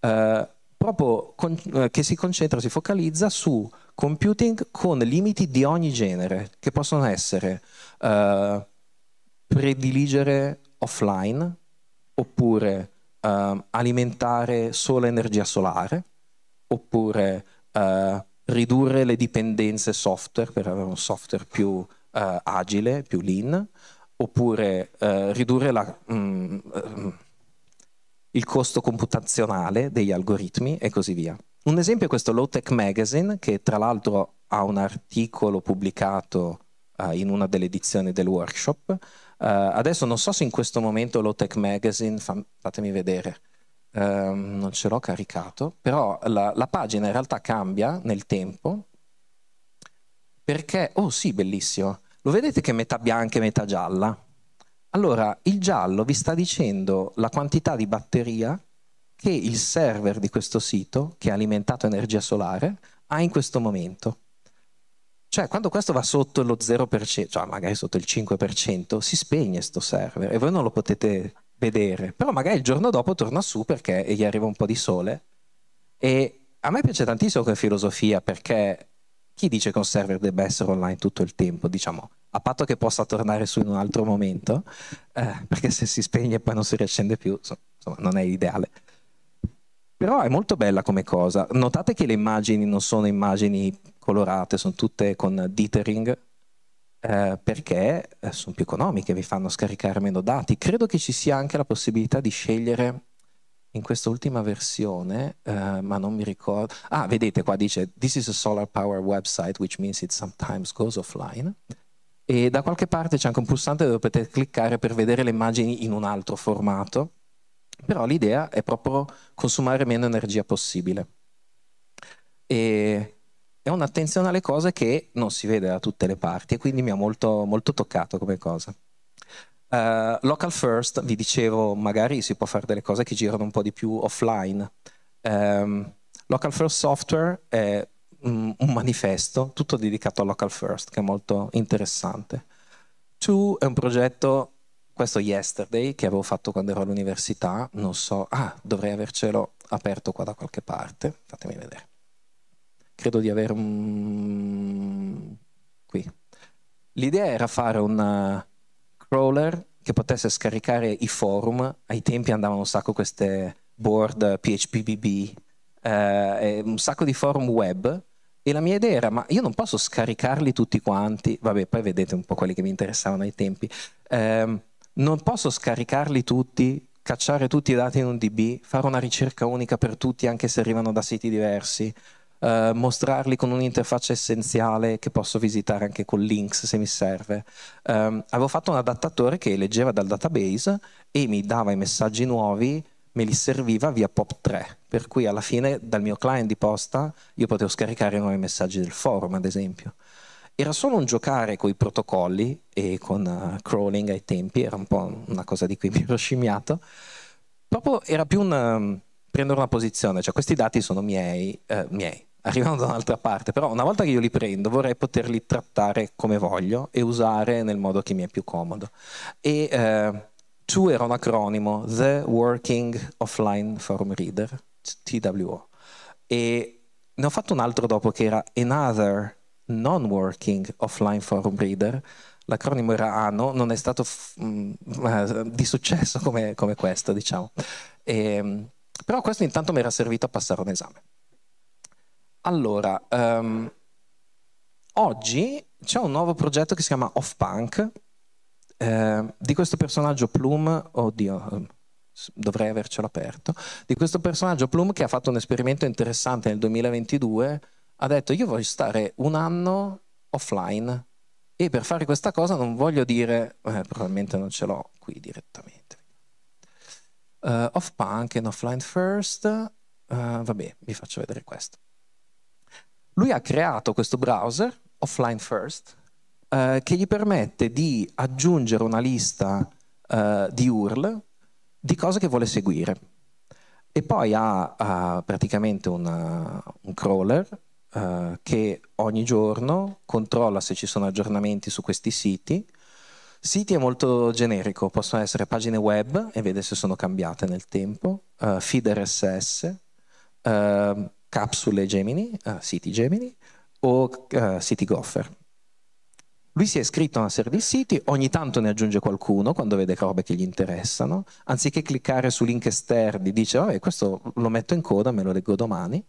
eh, proprio con, eh, che si concentra, si focalizza su computing con limiti di ogni genere, che possono essere eh, prediligere offline, oppure eh, alimentare solo energia solare, oppure eh, ridurre le dipendenze software per avere un software più eh, agile, più lean, oppure eh, ridurre la, mm, mm, il costo computazionale degli algoritmi e così via. Un esempio è questo Low Tech Magazine che tra l'altro ha un articolo pubblicato uh, in una delle edizioni del workshop. Uh, adesso non so se in questo momento Low Tech Magazine, fatemi vedere, um, non ce l'ho caricato, però la, la pagina in realtà cambia nel tempo perché, oh sì, bellissimo, lo vedete che è metà bianca e metà gialla? Allora, il giallo vi sta dicendo la quantità di batteria che il server di questo sito, che è alimentato energia solare, ha in questo momento. Cioè, quando questo va sotto lo 0%, cioè magari sotto il 5%, si spegne questo server e voi non lo potete vedere. Però magari il giorno dopo torna su perché gli arriva un po' di sole. E a me piace tantissimo come filosofia perché chi dice che un server debba essere online tutto il tempo, diciamo, a patto che possa tornare su in un altro momento, eh, perché se si spegne e poi non si riaccende più, insomma, non è ideale. Però è molto bella come cosa. Notate che le immagini non sono immagini colorate, sono tutte con dithering, eh, perché eh, sono più economiche, vi fanno scaricare meno dati. Credo che ci sia anche la possibilità di scegliere in questa ultima versione, uh, ma non mi ricordo. Ah, vedete qua dice This is a solar power website, which means it sometimes goes offline. E da qualche parte c'è anche un pulsante dove potete cliccare per vedere le immagini in un altro formato. Però l'idea è proprio consumare meno energia possibile. E è un'attenzione alle cose che non si vede da tutte le parti e quindi mi ha molto, molto toccato come cosa. Uh, local first, vi dicevo, magari si può fare delle cose che girano un po' di più offline. Um, local first software è un, un manifesto tutto dedicato a local first, che è molto interessante. Two è un progetto, questo yesterday, che avevo fatto quando ero all'università, non so, ah, dovrei avercelo aperto qua da qualche parte, fatemi vedere. Credo di avere un... qui. L'idea era fare un uh, crawler che potesse scaricare i forum, ai tempi andavano un sacco queste board PHPBB, eh, un sacco di forum web. E la mia idea era ma io non posso scaricarli tutti quanti, vabbè poi vedete un po' quelli che mi interessavano ai tempi, eh, non posso scaricarli tutti, cacciare tutti i dati in un DB, fare una ricerca unica per tutti anche se arrivano da siti diversi, eh, mostrarli con un'interfaccia essenziale che posso visitare anche con links se mi serve. Um, avevo fatto un adattatore che leggeva dal database e mi dava i messaggi nuovi, me li serviva via POP3, per cui alla fine dal mio client di posta io potevo scaricare nuovi messaggi del forum, ad esempio. Era solo un giocare con i protocolli e con uh, crawling ai tempi, era un po' una cosa di cui mi ero scimmiato. Proprio era più un um, prendere una posizione, cioè questi dati sono miei, uh, miei, <laughs> arrivano da un'altra parte, però una volta che io li prendo vorrei poterli trattare come voglio e usare nel modo che mi è più comodo. E eh, TWO era un acronimo, The Working Offline Forum Reader, TWO. E ne ho fatto un altro dopo che era Another Non-Working Offline Forum Reader. L'acronimo era ANO, non è stato mm, <laughs> di successo come, come questo, diciamo. E, però questo intanto mi era servito a passare un esame. Allora, um, oggi c'è un nuovo progetto che si chiama Off Punk, eh, di questo personaggio Plume, oddio, ehm, dovrei avercelo aperto, di questo personaggio Plume che ha fatto un esperimento interessante nel 2022, ha detto io voglio stare un anno offline e per fare questa cosa non voglio dire, eh, probabilmente non ce l'ho qui direttamente. Uh, off punk and offline first, uh, vabbè, vi faccio vedere questo. Lui ha creato questo browser, Offline First, eh, che gli permette di aggiungere una lista eh, di URL di cose che vuole seguire. E poi ha, ha praticamente una, un crawler eh, che ogni giorno controlla se ci sono aggiornamenti su questi siti. Siti è molto generico, possono essere pagine web e vede se sono cambiate nel tempo, uh, feed RSS, uh, capsule Gemini, uh, siti Gemini o uh, siti Gopher. Lui si è iscritto a una serie di siti, ogni tanto ne aggiunge qualcuno quando vede robe che gli interessano, anziché cliccare su link esterni dice vabbè questo lo metto in coda, me lo leggo domani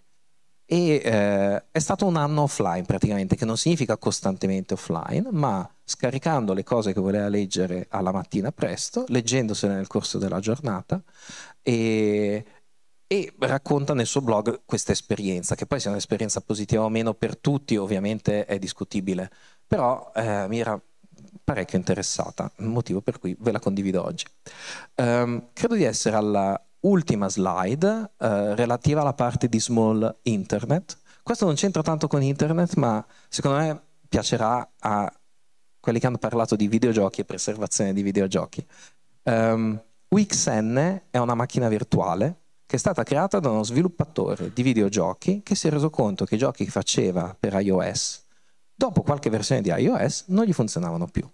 e eh, è stato un anno offline praticamente, che non significa costantemente offline, ma scaricando le cose che voleva leggere alla mattina presto, leggendosele nel corso della giornata e e racconta nel suo blog questa esperienza, che poi sia un'esperienza positiva o meno per tutti ovviamente è discutibile, però eh, mi era parecchio interessata, motivo per cui ve la condivido oggi. Um, credo di essere alla ultima slide uh, relativa alla parte di small internet. Questo non c'entra tanto con internet, ma secondo me piacerà a quelli che hanno parlato di videogiochi e preservazione di videogiochi. Um, UXN è una macchina virtuale che è stata creata da uno sviluppatore di videogiochi che si è reso conto che i giochi che faceva per iOS, dopo qualche versione di iOS, non gli funzionavano più.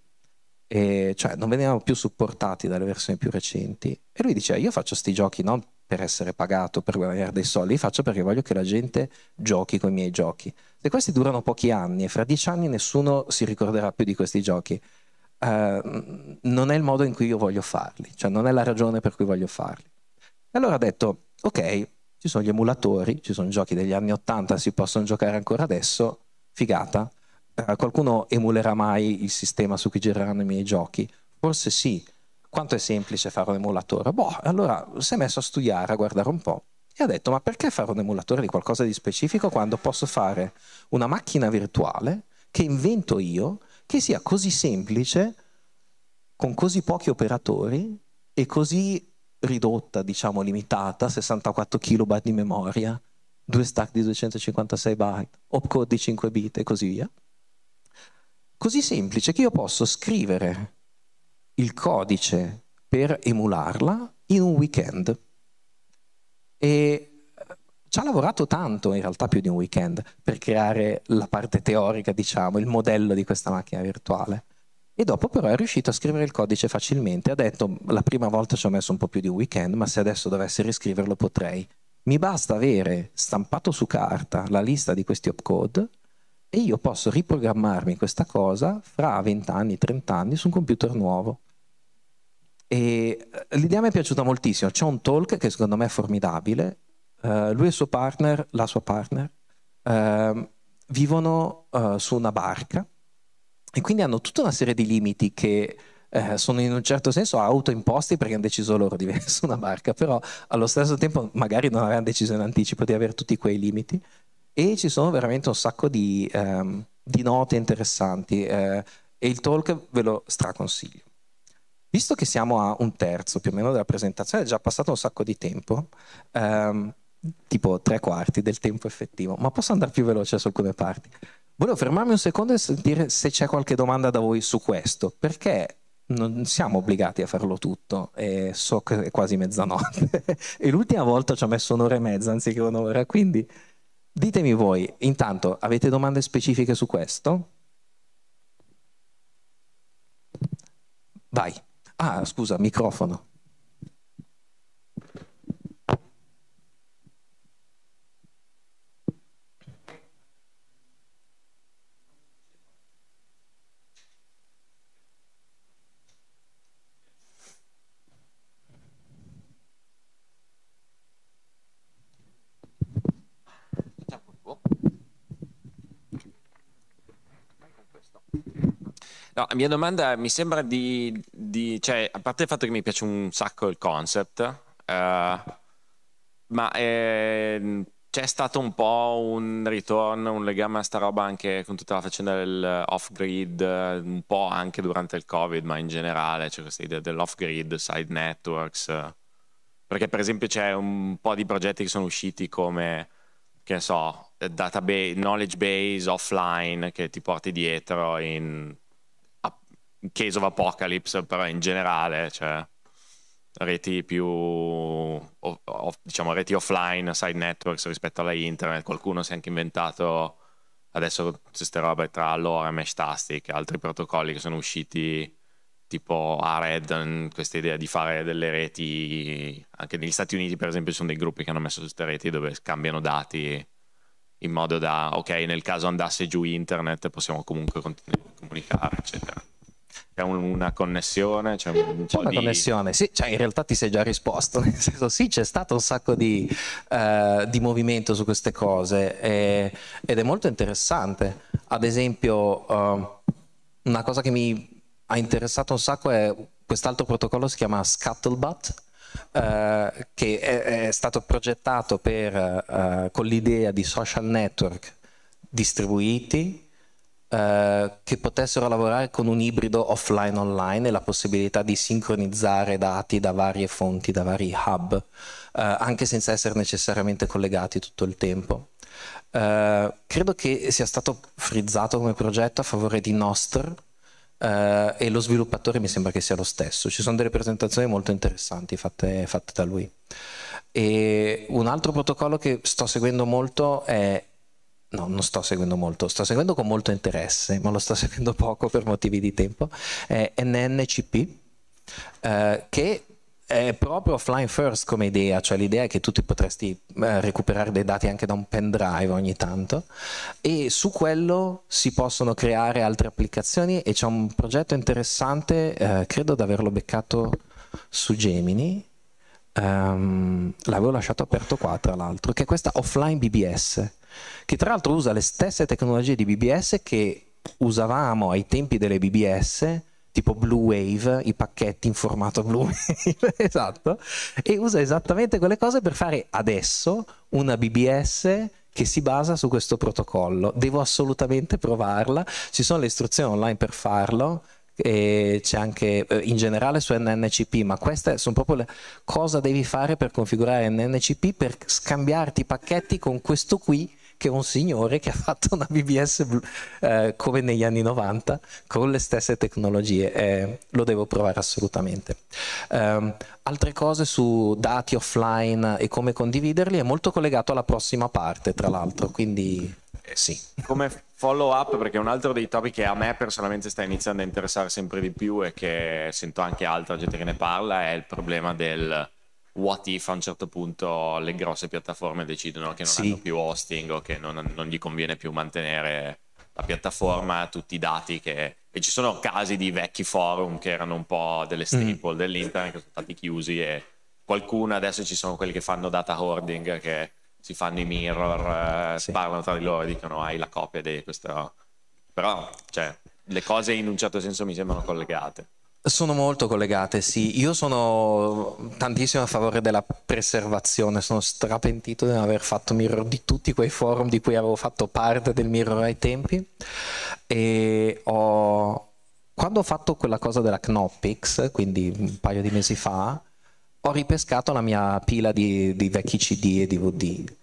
E cioè non venivano più supportati dalle versioni più recenti. E lui diceva, io faccio questi giochi non per essere pagato, per guadagnare dei soldi, li faccio perché voglio che la gente giochi con i miei giochi. Se questi durano pochi anni e fra dieci anni nessuno si ricorderà più di questi giochi, Uh, non è il modo in cui io voglio farli, cioè non è la ragione per cui voglio farli. E allora ha detto, ok, ci sono gli emulatori, ci sono giochi degli anni 80, si possono giocare ancora adesso, figata. Eh, qualcuno emulerà mai il sistema su cui gireranno i miei giochi? Forse sì. Quanto è semplice fare un emulatore? Boh, allora si è messo a studiare, a guardare un po' e ha detto ma perché fare un emulatore di qualcosa di specifico quando posso fare una macchina virtuale che invento io, che sia così semplice, con così pochi operatori e così ridotta, diciamo limitata, 64 kilobyte di memoria, due stack di 256 byte, opcode di 5 bit e così via. Così semplice che io posso scrivere il codice per emularla in un weekend. E eh, ci ha lavorato tanto, in realtà più di un weekend, per creare la parte teorica, diciamo, il modello di questa macchina virtuale. E dopo però è riuscito a scrivere il codice facilmente. Ha detto, la prima volta ci ho messo un po' più di un weekend, ma se adesso dovessi riscriverlo potrei. Mi basta avere stampato su carta la lista di questi opcode e io posso riprogrammarmi questa cosa fra 20 anni, 30 anni su un computer nuovo. E eh, l'idea mi è piaciuta moltissimo. C'è un talk che secondo me è formidabile. Uh, lui e il suo partner, la sua partner, uh, vivono uh, su una barca e quindi hanno tutta una serie di limiti che eh, sono in un certo senso autoimposti perché hanno deciso loro di <laughs> venire su una barca, però allo stesso tempo magari non avevano deciso in anticipo di avere tutti quei limiti e ci sono veramente un sacco di, ehm, di note interessanti eh, e il talk ve lo straconsiglio. Visto che siamo a un terzo più o meno della presentazione, è già passato un sacco di tempo, ehm, tipo tre quarti del tempo effettivo, ma posso andare più veloce su alcune parti. Volevo fermarmi un secondo e sentire se c'è qualche domanda da voi su questo, perché non siamo obbligati a farlo tutto e so che è quasi mezzanotte <laughs> e l'ultima volta ci ho messo un'ora e mezza anziché un'ora, quindi ditemi voi, intanto avete domande specifiche su questo? Vai. Ah, scusa, microfono. No, la mia domanda mi sembra di, di, cioè, a parte il fatto che mi piace un sacco il concept, uh, ma eh, c'è stato un po' un ritorno, un legame a sta roba anche con tutta la faccenda dell'off-grid, un po' anche durante il Covid, ma in generale c'è questa idea dell'off-grid, side networks, perché per esempio c'è un po' di progetti che sono usciti come, che ne so, database, knowledge base offline che ti porti dietro in case of apocalypse, però in generale, cioè reti più, off, diciamo, reti offline, side networks rispetto alla internet, qualcuno si è anche inventato adesso queste robe tra LoRa e Meshtastic, altri protocolli che sono usciti tipo ARED, questa idea di fare delle reti, anche negli Stati Uniti per esempio ci sono dei gruppi che hanno messo queste reti dove scambiano dati in modo da, ok, nel caso andasse giù internet possiamo comunque comunicare, eccetera. C'è una connessione? C'è, un c'è una di... connessione, sì, cioè in realtà ti sei già risposto, <laughs> nel senso sì, c'è stato un sacco di, uh, di movimento su queste cose e, ed è molto interessante. Ad esempio, uh, una cosa che mi ha interessato un sacco è quest'altro protocollo si chiama Scuttlebutt, uh, che è, è, stato progettato per, con l'idea di social network distribuiti eh, che potessero lavorare con un ibrido offline-online e la possibilità di sincronizzare dati da varie fonti, da vari hub, eh, anche senza essere necessariamente collegati tutto il tempo. Eh, credo che sia stato frizzato come progetto a favore di Nostr, Uh, e lo sviluppatore mi sembra che sia lo stesso. Ci sono delle presentazioni molto interessanti fatte, fatte, da lui. E un altro protocollo che sto seguendo molto è no, non sto seguendo molto, sto seguendo con molto interesse, ma lo sto <laughs> seguendo poco per motivi di tempo, è NNCP, eh, che è proprio offline first come idea, cioè l'idea è che tu ti potresti eh, recuperare dei dati anche da un pendrive ogni tanto e su quello si possono creare altre applicazioni e c'è un progetto interessante, eh, credo di averlo beccato su Gemini, um, l'avevo lasciato aperto qua tra l'altro, che è questa offline BBS che tra l'altro usa le stesse tecnologie di BBS che usavamo ai tempi delle BBS, tipo Blue Wave, i pacchetti in formato <laughs> Blue Wave, esatto, e usa esattamente quelle cose per fare adesso una BBS che si basa su questo protocollo. Devo assolutamente provarla, ci sono le istruzioni online per farlo, c'è anche eh, in generale su NNCP, ma queste sono proprio le cosa devi fare per configurare NNCP per scambiarti i pacchetti con questo qui che un signore che ha fatto una BBS eh, come negli anni 90 con le stesse tecnologie. Eh, lo devo provare assolutamente. Um, altre cose su dati offline e come condividerli è molto collegato alla prossima parte, tra l'altro, quindi eh, sì. Come follow up, perché un altro dei topic che a me personalmente sta iniziando a interessare sempre di più e che sento anche altra gente che ne parla è il problema del what if a un certo punto le grosse piattaforme decidono che non sì. hanno più hosting o che non, non, gli conviene più mantenere la piattaforma, tutti i dati che... E ci sono casi di vecchi forum che erano un po' delle mm. staple mm. dell'internet che sono stati chiusi e qualcuno adesso ci sono quelli che fanno data hoarding che si fanno i mirror, eh, sì. parlano tra di loro e dicono hai la copia di questo. Però, cioè, le cose in un certo senso mi sembrano collegate. Sono molto collegate, sì. Io sono tantissimo a favore della preservazione, sono strapentito di non aver fatto mirror di tutti quei forum di cui avevo fatto parte del mirror ai tempi. E ho... quando ho fatto quella cosa della Knoppix, quindi un paio di mesi fa, ho ripescato la mia pila di, di vecchi CD e DVD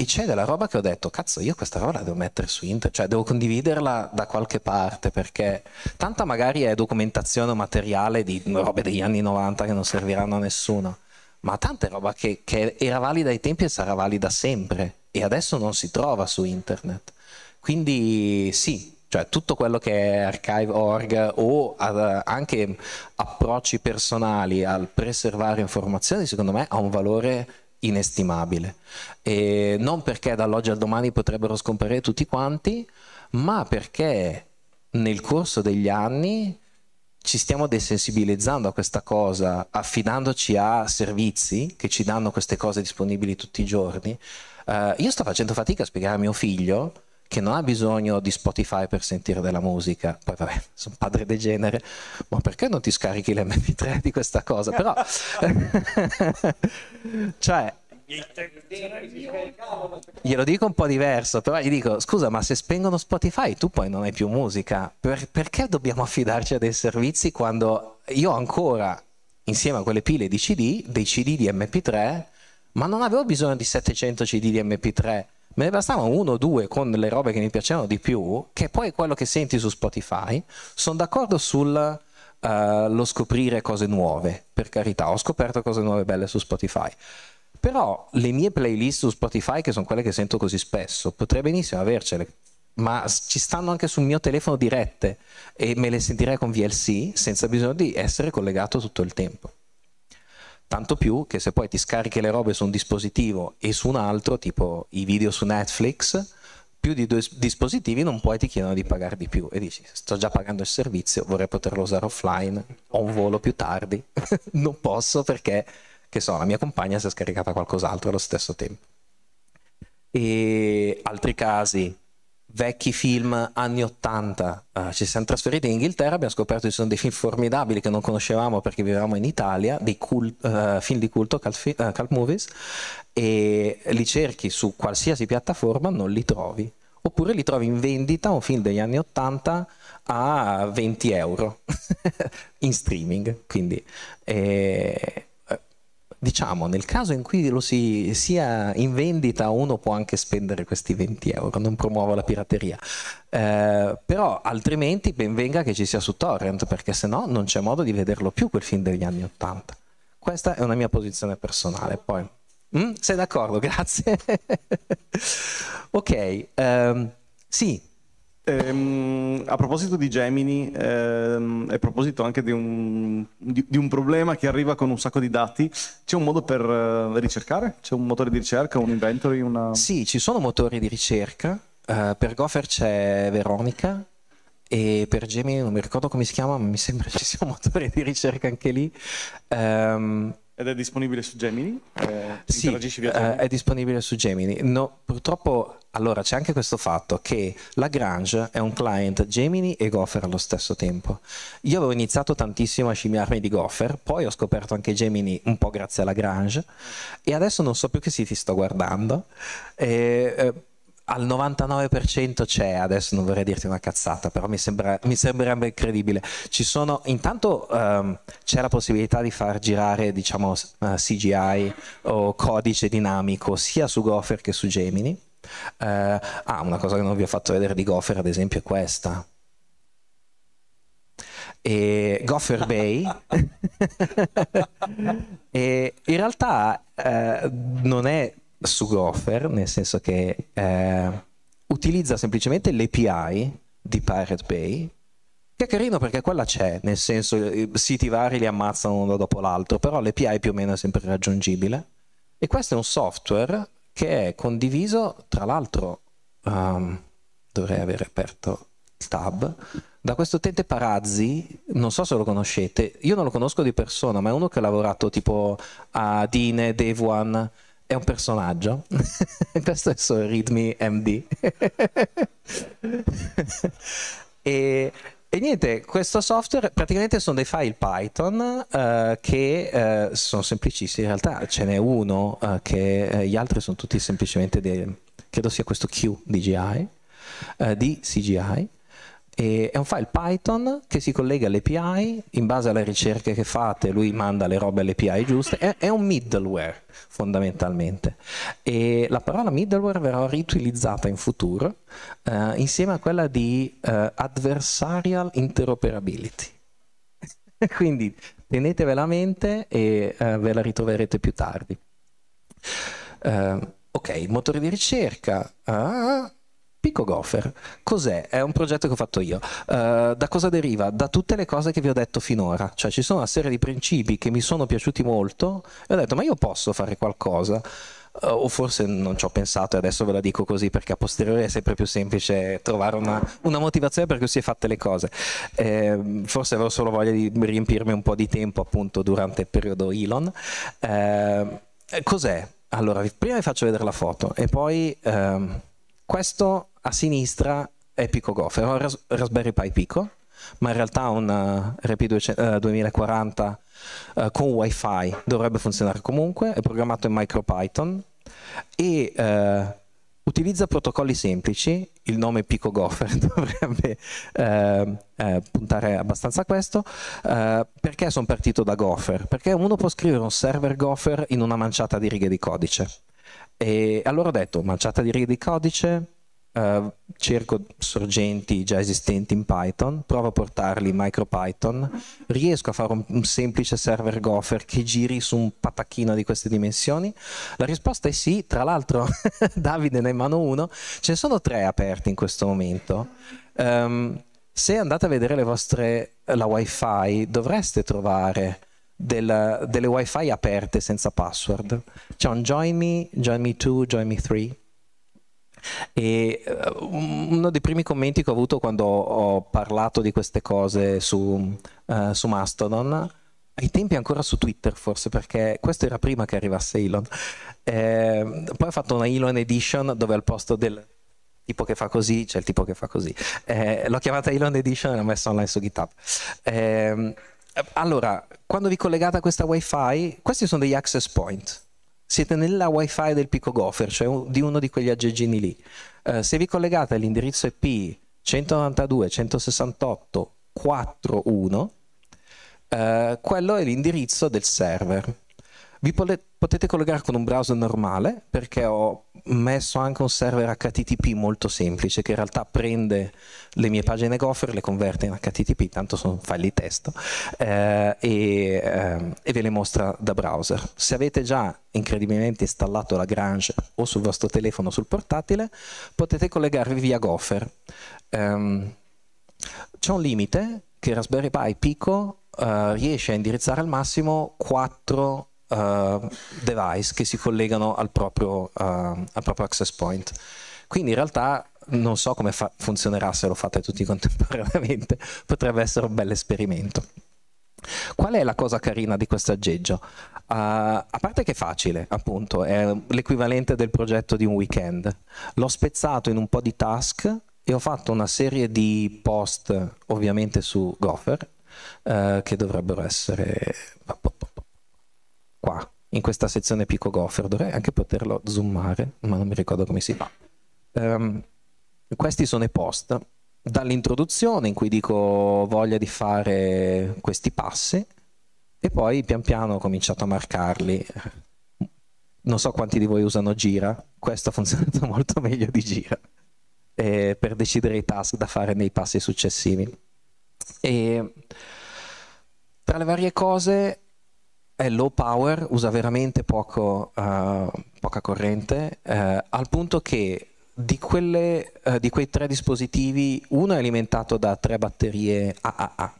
e c'è della roba che ho detto, cazzo, io questa roba la devo mettere su internet, cioè devo condividerla da qualche parte perché tanta magari è documentazione o materiale di robe degli anni 90 che non serviranno a nessuno, ma tanta è roba che, che era valida ai tempi e sarà valida sempre e adesso non si trova su internet. Quindi sì, cioè tutto quello che è archive.org o ad, anche approcci personali al preservare informazioni, secondo me ha un valore inestimabile. E non perché dall'oggi al domani potrebbero scomparire tutti quanti, ma perché nel corso degli anni ci stiamo desensibilizzando a questa cosa, affidandoci a servizi che ci danno queste cose disponibili tutti i giorni. Uh, io sto facendo fatica a spiegare a mio figlio che non ha bisogno di Spotify per sentire della musica. Poi vabbè, sono padre degenere, ma perché non ti scarichi l'MP3 di questa cosa? Però, <laughs> cioè, glielo dico un po' diverso, però gli dico, scusa, ma se spengono Spotify tu poi non hai più musica, per, perché dobbiamo affidarci a dei servizi quando io ancora, insieme a quelle pile di CD, dei CD di MP3, ma non avevo bisogno di 700 CD di MP3 me ne bastava uno o due con le robe che mi piacevano di più, che poi è quello che senti su Spotify. Sono d'accordo sul uh, scoprire cose nuove, per carità, ho scoperto cose nuove belle su Spotify. Però le mie playlist su Spotify, che sono quelle che sento così spesso, potrei benissimo avercele, ma ci stanno anche sul mio telefono dirette e me le sentirei con VLC senza bisogno di essere collegato tutto il tempo. Tanto più che se poi ti scarichi le robe su un dispositivo e su un altro, tipo i video su Netflix, più di due dispositivi non puoi ti chiedono di pagare di più e dici sto già pagando il servizio, vorrei poterlo usare offline, ho un volo più tardi, <laughs> non posso perché, che so, la mia compagna si è scaricata qualcos'altro allo stesso tempo. E altri casi, vecchi film anni 80. Uh, eh, ci siamo trasferiti in Inghilterra, abbiamo scoperto che ci sono dei film formidabili che non conoscevamo perché vivevamo in Italia, dei cult, uh, film di culto, cult, fi- uh, cult, movies, e li cerchi su qualsiasi piattaforma, non li trovi. Oppure li trovi in vendita, un film degli anni 80 a 20 euro <laughs> in streaming. Quindi, eh, diciamo, nel caso in cui lo si sia in vendita, uno può anche spendere questi 20 euro, non promuovo la pirateria. Eh, però altrimenti ben venga che ci sia su torrent, perché se no non c'è modo di vederlo più quel film degli anni 80. Questa è una mia posizione personale. Poi, mm? sei d'accordo? <laughs> Grazie. ok, um, sì, Ehm, a proposito di Gemini, ehm, a proposito anche di un, di, di un, problema che arriva con un sacco di dati, c'è un modo per uh, ricercare? C'è un motore di ricerca, un inventory? Una... Sì, ci sono motori di ricerca. Uh, per Gopher c'è Veronica e per Gemini non mi ricordo come si chiama, ma mi sembra <laughs> ci sia un motore di ricerca anche lì. Um, ed è disponibile su Gemini? Eh, sì, via Gemini? Eh, è disponibile su Gemini. No, purtroppo, allora c'è anche questo fatto che Lagrange è un client Gemini e Gopher allo stesso tempo. Io avevo iniziato tantissimo a scimmiarmi di Gopher, poi ho scoperto anche Gemini un po' grazie a Lagrange e adesso non so più che siti sto guardando. E, eh, al 99% c'è, adesso non vorrei dirti una cazzata, però mi, sembra, mi sembrerebbe incredibile. Ci sono, intanto um, c'è la possibilità di far girare diciamo, uh, eh, CGI o codice dinamico sia su Gopher che su Gemini. Uh, ah, una cosa che non vi ho fatto vedere di Gopher, ad esempio, è questa. E Gopher Bay <laughs> <laughs> e in realtà uh, non è su Gopher, nel senso che eh, utilizza semplicemente l'API di Pirate Bay, che è carino perché quella c'è, nel senso siti vari li ammazzano uno dopo l'altro, però l'API più o meno è sempre raggiungibile. E questo è un software che è condiviso, tra l'altro, um, dovrei aver aperto il tab, da questo utente Parazzi, non so se lo conoscete, io non lo conosco di persona, ma è uno che ha lavorato tipo a Dine, Devuan, è un personaggio. <laughs> questo è il suo README MD. <laughs> e, e niente, questo software praticamente sono dei file Python uh, che uh, sono semplicissimi, in realtà ce n'è uno uh, che gli altri sono tutti semplicemente dei, credo sia questo Q DGI, di CGI e è un file Python che si collega all'API, in base alle ricerche che fate lui manda le robe all'API giuste, è, è, un middleware fondamentalmente. E la parola middleware verrà riutilizzata in futuro eh, insieme a quella di eh, adversarial interoperability. <laughs> Quindi tenetevela a mente e eh, ve la ritroverete più tardi. Uh, ok, motore di ricerca. Uh, Pico Gopher, cos'è? È un progetto che ho fatto io. Uh, da cosa deriva? Da tutte le cose che vi ho detto finora. Cioè ci sono una serie di principi che mi sono piaciuti molto e ho detto ma io posso fare qualcosa. Uh, o forse non ci ho pensato e adesso ve la dico così perché a posteriori è sempre più semplice trovare una, una motivazione per cui si è fatte le cose. Eh, forse avevo solo voglia di riempirmi un po' di tempo appunto durante il periodo Elon. Eh, cos'è? Allora, prima vi faccio vedere la foto e poi... Eh, questo a sinistra è Pico è un Raspberry Pi Pico, ma in realtà un uh, RP 2040 uh, con Wi-Fi dovrebbe funzionare comunque, è programmato in MicroPython e uh, utilizza protocolli semplici, il nome Pico Gopher <laughs> dovrebbe eh, eh, puntare abbastanza a questo, eh, perché sono partito da Gopher? Perché uno può scrivere un server Gopher in una manciata di righe di codice e allora ho detto, manciata di righe di codice, Uh, cerco sorgenti già esistenti in Python, provo a portarli in MicroPython, riesco a fare un, un, semplice server Gopher che giri su un patacchino di queste dimensioni? La risposta è sì, tra l'altro <laughs> Davide ne è in mano uno, ce ne sono tre aperti in questo momento. Um, se andate a vedere vostre, la wifi dovreste trovare del, delle wifi aperte senza password. C'è un join me, join me 2, join me 3. E uh, uno dei primi commenti che ho avuto quando ho parlato di queste cose su, uh, su Mastodon, ai tempi ancora su Twitter forse, perché questo era prima che arrivasse Elon. Eh, poi ho fatto una Elon Edition dove al posto del tipo che fa così c'è il tipo che fa così. Eh, l'ho chiamata Elon Edition e l'ho messa online su GitHub. Eh, allora, quando vi collegate a questa wifi, questi sono degli access point. Siete nella wifi del Pico Gopher, cioè di uno di quegli aggeggini lì. Uh, se vi collegate all'indirizzo IP 192.168.4.1, uh, quello è l'indirizzo del server. Vi potete collegare con un browser normale perché ho messo anche un server HTTP molto semplice che in realtà prende le mie pagine Gopher, le converte in HTTP, tanto sono file di testo, eh, e, eh, e, ve le mostra da browser. Se avete già incredibilmente installato la Grange o sul vostro telefono o sul portatile, potete collegarvi via Gopher. Um, c'è un limite che Raspberry Pi Pico uh, riesce a indirizzare al massimo 4 uh, device che si collegano al proprio, uh, al proprio access point. Quindi in realtà non so come funzionerà se lo fate tutti <laughs> contemporaneamente, potrebbe essere un bel esperimento. Qual è la cosa carina di questo aggeggio? Uh, a parte che è facile, appunto, è l'equivalente del progetto di un weekend. L'ho spezzato in un po' di task e ho fatto una serie di post, ovviamente su Gopher, uh, che dovrebbero essere qua, in questa sezione Pico Gopher, dovrei anche poterlo zoomare, ma non mi ricordo come si fa. Um, questi sono i post, dall'introduzione in cui dico voglia di fare questi passi e poi pian piano ho cominciato a marcarli. Non so quanti di voi usano Gira, questo ha funzionato <laughs> molto meglio di Gira, eh, per decidere i task da fare nei passi successivi. E tra le varie cose è low power, usa veramente poco, uh, poca corrente, uh, al punto che di, quelle, uh, di, quei tre dispositivi uno è alimentato da tre batterie AAA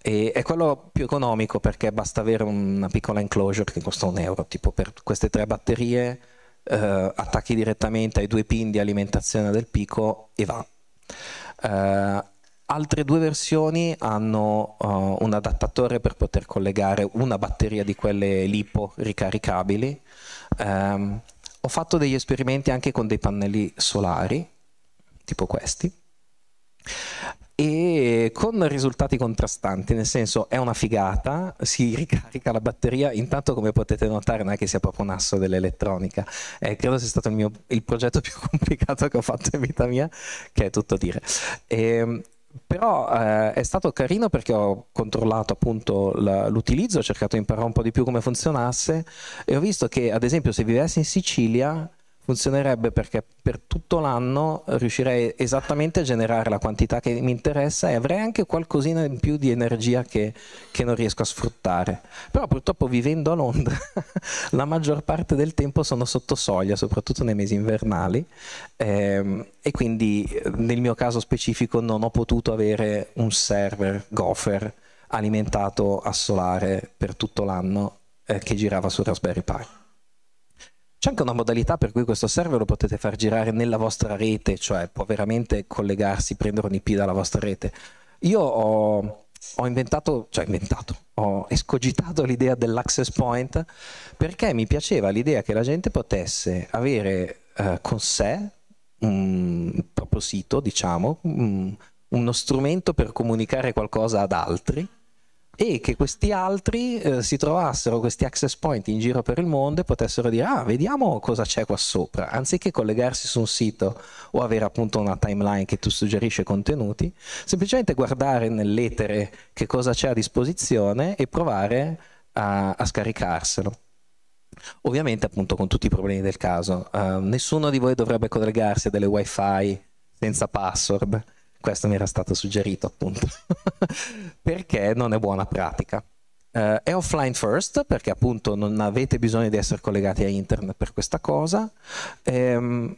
e è quello più economico perché basta avere una piccola enclosure che costa un euro, tipo per queste tre batterie attacchi direttamente ai due pin di alimentazione del Pico e va. Altre due versioni hanno uh, un adattatore per poter collegare una batteria di quelle lipo ricaricabili. Um, ho fatto degli esperimenti anche con dei pannelli solari, tipo questi, e con risultati contrastanti, nel senso è una figata, si <laughs> ricarica la batteria, intanto come potete notare non è che sia proprio un asso dell'elettronica, eh, credo sia stato il, mio, il, progetto <laughs> più complicato che ho fatto in vita mia, che è tutto dire. E, ehm, però eh, è stato carino perché ho controllato appunto l'utilizzo, ho cercato di imparare un po' di più come funzionasse e ho visto che ad esempio se vivessi in Sicilia funzionerebbe perché per tutto l'anno riuscirei esattamente a generare la quantità che mi interessa e avrei anche qualcosina in più di energia che, che non riesco a sfruttare. Però purtroppo vivendo a Londra <laughs> la maggior parte del tempo sono sotto soglia, soprattutto nei mesi invernali ehm, e quindi nel mio caso specifico non ho potuto avere un server Gopher alimentato a solare per tutto l'anno eh, che girava su Raspberry Pi. C'è anche una modalità per cui questo server lo potete far girare nella vostra rete, cioè può veramente collegarsi, prendere un IP dalla vostra rete. Io ho, ho inventato, cioè inventato, ho escogitato l'idea dell'access point perché mi piaceva l'idea che la gente potesse avere eh, con sé un proprio sito, diciamo, un, uno strumento per comunicare qualcosa ad altri e che questi altri eh, si trovassero questi access point in giro per il mondo e potessero dire ah vediamo cosa c'è qua sopra. Anziché collegarsi su un sito o avere appunto una timeline che tu suggerisce contenuti semplicemente guardare nell'etere che cosa c'è a disposizione e provare a, a scaricarselo. Ovviamente appunto con tutti i problemi del caso uh, nessuno di voi dovrebbe collegarsi a delle wifi senza password questo mi era stato suggerito appunto, <laughs> perché non è buona pratica. Uh, è offline first perché appunto non avete bisogno di essere collegati a internet per questa cosa. Um,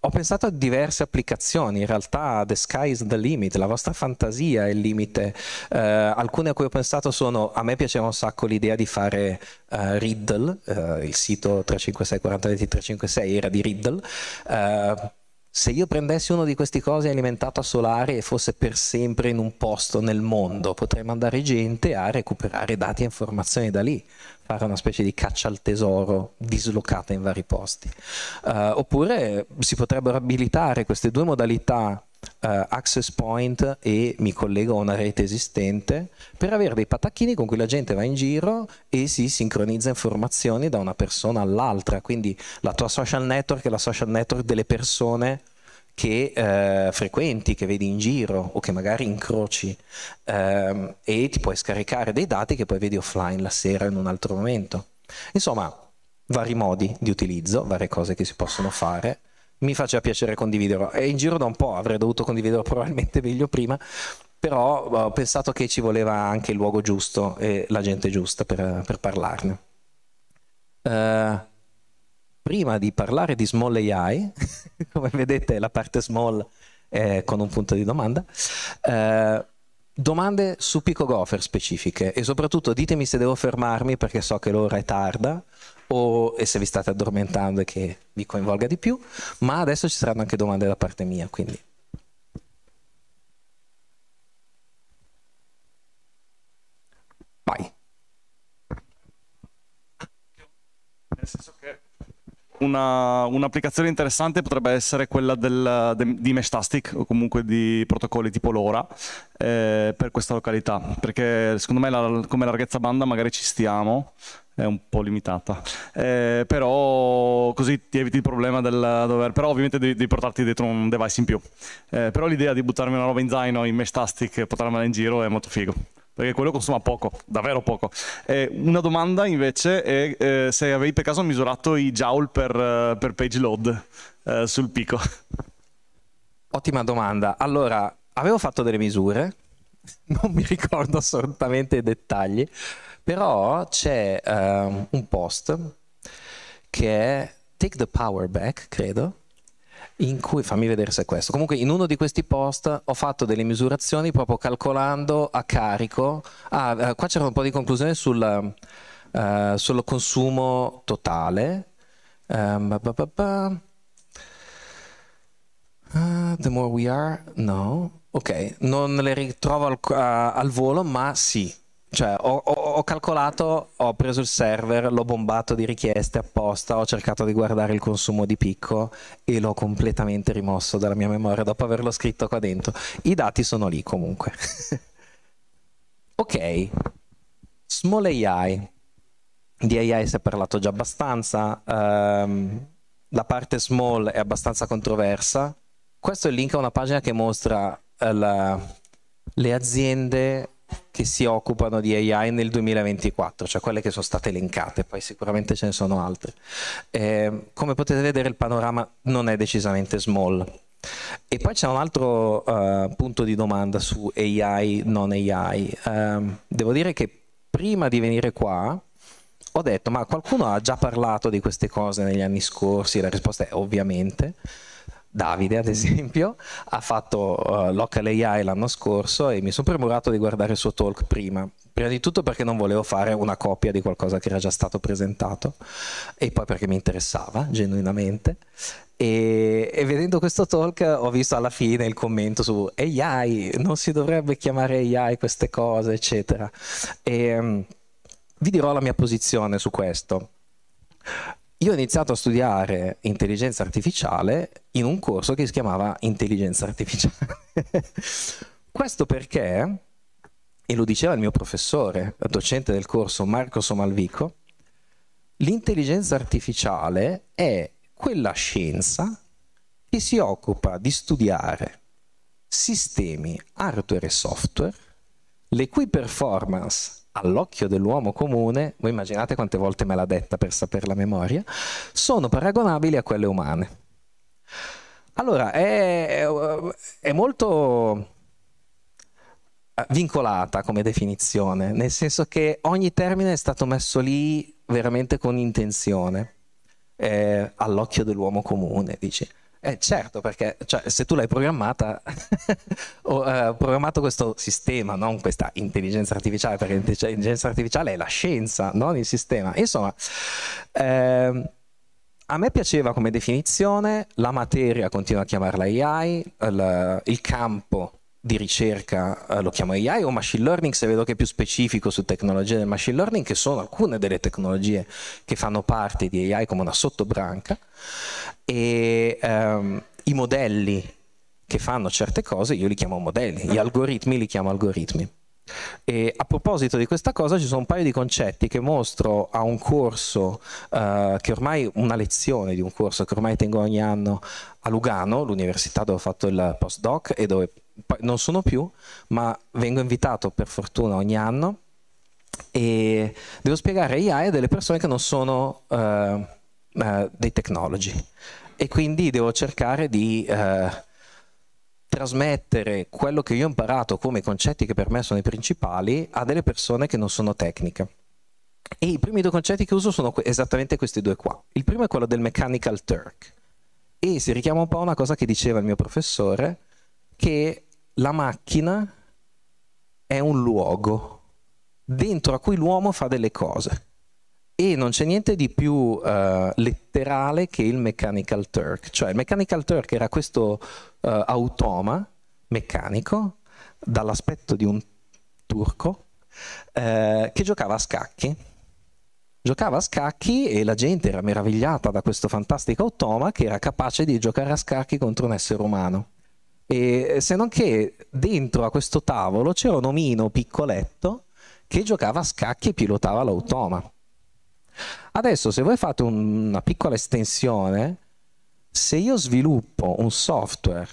ho pensato a diverse applicazioni, in realtà the sky is the limit, la vostra fantasia è il limite. Uh, alcune a cui ho pensato sono, a me piaceva un sacco l'idea di fare uh, Riddle, il sito 356 40 20 356 era di Riddle se io prendessi uno di questi cosi alimentato a solare e fosse per sempre in un posto nel mondo, potrei mandare gente a recuperare dati e informazioni da lì, fare una specie di caccia al tesoro dislocata in vari posti. Uh, oppure si potrebbero abilitare queste due modalità Uh, access point e mi collego a una rete esistente per avere dei patacchini con cui la gente va in giro e si sincronizza informazioni da una persona all'altra. Quindi la tua social network è la social network delle persone che uh, frequenti, che vedi in giro o che magari incroci uh, e ti puoi scaricare dei dati che poi vedi offline la sera in un altro momento. Insomma, vari modi di utilizzo, varie cose che si possono fare mi faccia piacere condividerlo. È in giro da un po', avrei dovuto condividerlo probabilmente meglio prima, però ho pensato che ci voleva anche il luogo giusto e la gente giusta per, per parlarne. Uh, prima di parlare di small AI, <laughs> come vedete la parte small è con un punto di domanda, uh, domande su Pico Gopher specifiche e soprattutto ditemi se devo fermarmi perché so che l'ora è tarda o e se vi state addormentando e che vi coinvolga di più, ma adesso ci saranno anche domande da parte mia, quindi. Vai. Nel senso che una, un'applicazione interessante potrebbe essere quella del, de, di Meshtastic o comunque di protocolli tipo LoRa eh, per questa località, perché secondo me la, come larghezza banda magari ci stiamo, è un po' limitata. Eh, però così ti eviti il problema del dover. Però ovviamente devi, devi portarti dietro un device in più. Eh, però l'idea di buttarmi una roba in zaino, in mesh tastic e portarmela in giro è molto figo. Perché quello consuma poco, davvero poco. Eh, una domanda invece è eh, se avevi per caso misurato i joule per, uh, per page load uh, sul pico. Ottima domanda. Allora, avevo fatto delle misure, <laughs> non mi ricordo assolutamente i dettagli. Però c'è um, un post che è Take the Power Back, credo, in cui fammi vedere se è questo. Comunque in uno di questi post ho fatto delle misurazioni proprio calcolando a carico. Ah, eh, qua c'era un po' di conclusione sul, uh, sul consumo totale Um, ba, ba, ba, uh, the more we are, no. Ok, non le ritrovo al, uh, al volo, ma sì. Cioè, ho, ho, ho, calcolato, ho preso il server, l'ho bombato di richieste apposta, ho cercato di guardare il consumo di picco e l'ho completamente rimosso dalla mia memoria dopo averlo scritto qua dentro. I dati sono lì comunque. <laughs> ok, Small AI. Di AI si è parlato già abbastanza. Um, la parte small è abbastanza controversa. Questo è il link a una pagina che mostra uh, la, le aziende che si occupano di AI nel 2024, cioè quelle che sono state elencate, poi sicuramente ce ne sono altre. Eh, come potete vedere il panorama non è decisamente small. E poi c'è un altro uh, punto di domanda su AI, non AI. Uh, ehm, devo dire che prima di venire qua ho detto ma qualcuno ha già parlato di queste cose negli anni scorsi? La risposta è ovviamente. Davide, ad esempio, ha fatto uh, Local AI l'anno scorso e mi sono premurato di guardare il suo talk prima. Prima di tutto perché non volevo fare una copia di qualcosa che era già stato presentato e poi perché mi interessava genuinamente. E, e, vedendo questo talk ho visto alla fine il commento su AI, non si dovrebbe chiamare AI queste cose, eccetera. E, um, vi dirò la mia posizione su questo. Io ho iniziato a studiare intelligenza artificiale in un corso che si chiamava intelligenza artificiale. <laughs> Questo perché, e lo diceva il mio professore, docente del corso Marco Somalvico, l'intelligenza artificiale è quella scienza che si occupa di studiare sistemi hardware e software, le cui performance all'occhio dell'uomo comune, voi immaginate quante volte me l'ha detta per sapere la memoria, sono paragonabili a quelle umane. Allora, è, è molto eh, vincolata come definizione, nel senso che ogni termine è stato messo lì veramente con intenzione, eh, all'occhio dell'uomo comune, dici. Eh, certo, perché cioè, se tu l'hai programmata, <laughs> ho eh, programmato questo sistema, non questa intelligenza artificiale, perché l'intelligenza artificiale è la scienza, non il sistema. Insomma, eh, a me piaceva come definizione, la materia continua a chiamarla AI, il, il campo di ricerca eh, lo chiamo AI o machine learning se vedo che è più specifico su tecnologie del machine learning che sono alcune delle tecnologie che fanno parte di AI come una sottobranca e ehm, i modelli che fanno certe cose io li chiamo modelli, gli algoritmi li chiamo algoritmi. E a proposito di questa cosa ci sono un paio di concetti che mostro a un corso, uh, che ormai una lezione di un corso che ormai tengo ogni anno a Lugano, l'università dove ho fatto il postdoc e dove non sono più, ma vengo invitato per fortuna ogni anno e devo spiegare AI a delle persone che non sono uh, uh, dei tecnologi e quindi devo cercare di uh, trasmettere quello che io ho imparato come concetti che per me sono i principali a delle persone che non sono tecniche. E i primi due concetti che uso sono esattamente questi due qua. Il primo è quello del mechanical turk e si richiama un po' a una cosa che diceva il mio professore, che la macchina è un luogo dentro a cui l'uomo fa delle cose e non c'è niente di più uh, letterale che il Mechanical Turk. Cioè il Mechanical Turk era questo uh, automa meccanico dall'aspetto di un turco uh, che giocava a scacchi. Giocava a scacchi e la gente era meravigliata da questo fantastico automa che era capace di giocare a scacchi contro un essere umano. E se non che dentro a questo tavolo c'era un omino piccoletto che giocava a scacchi e pilotava l'automa. Adesso se voi fate un, una piccola estensione, se io sviluppo un software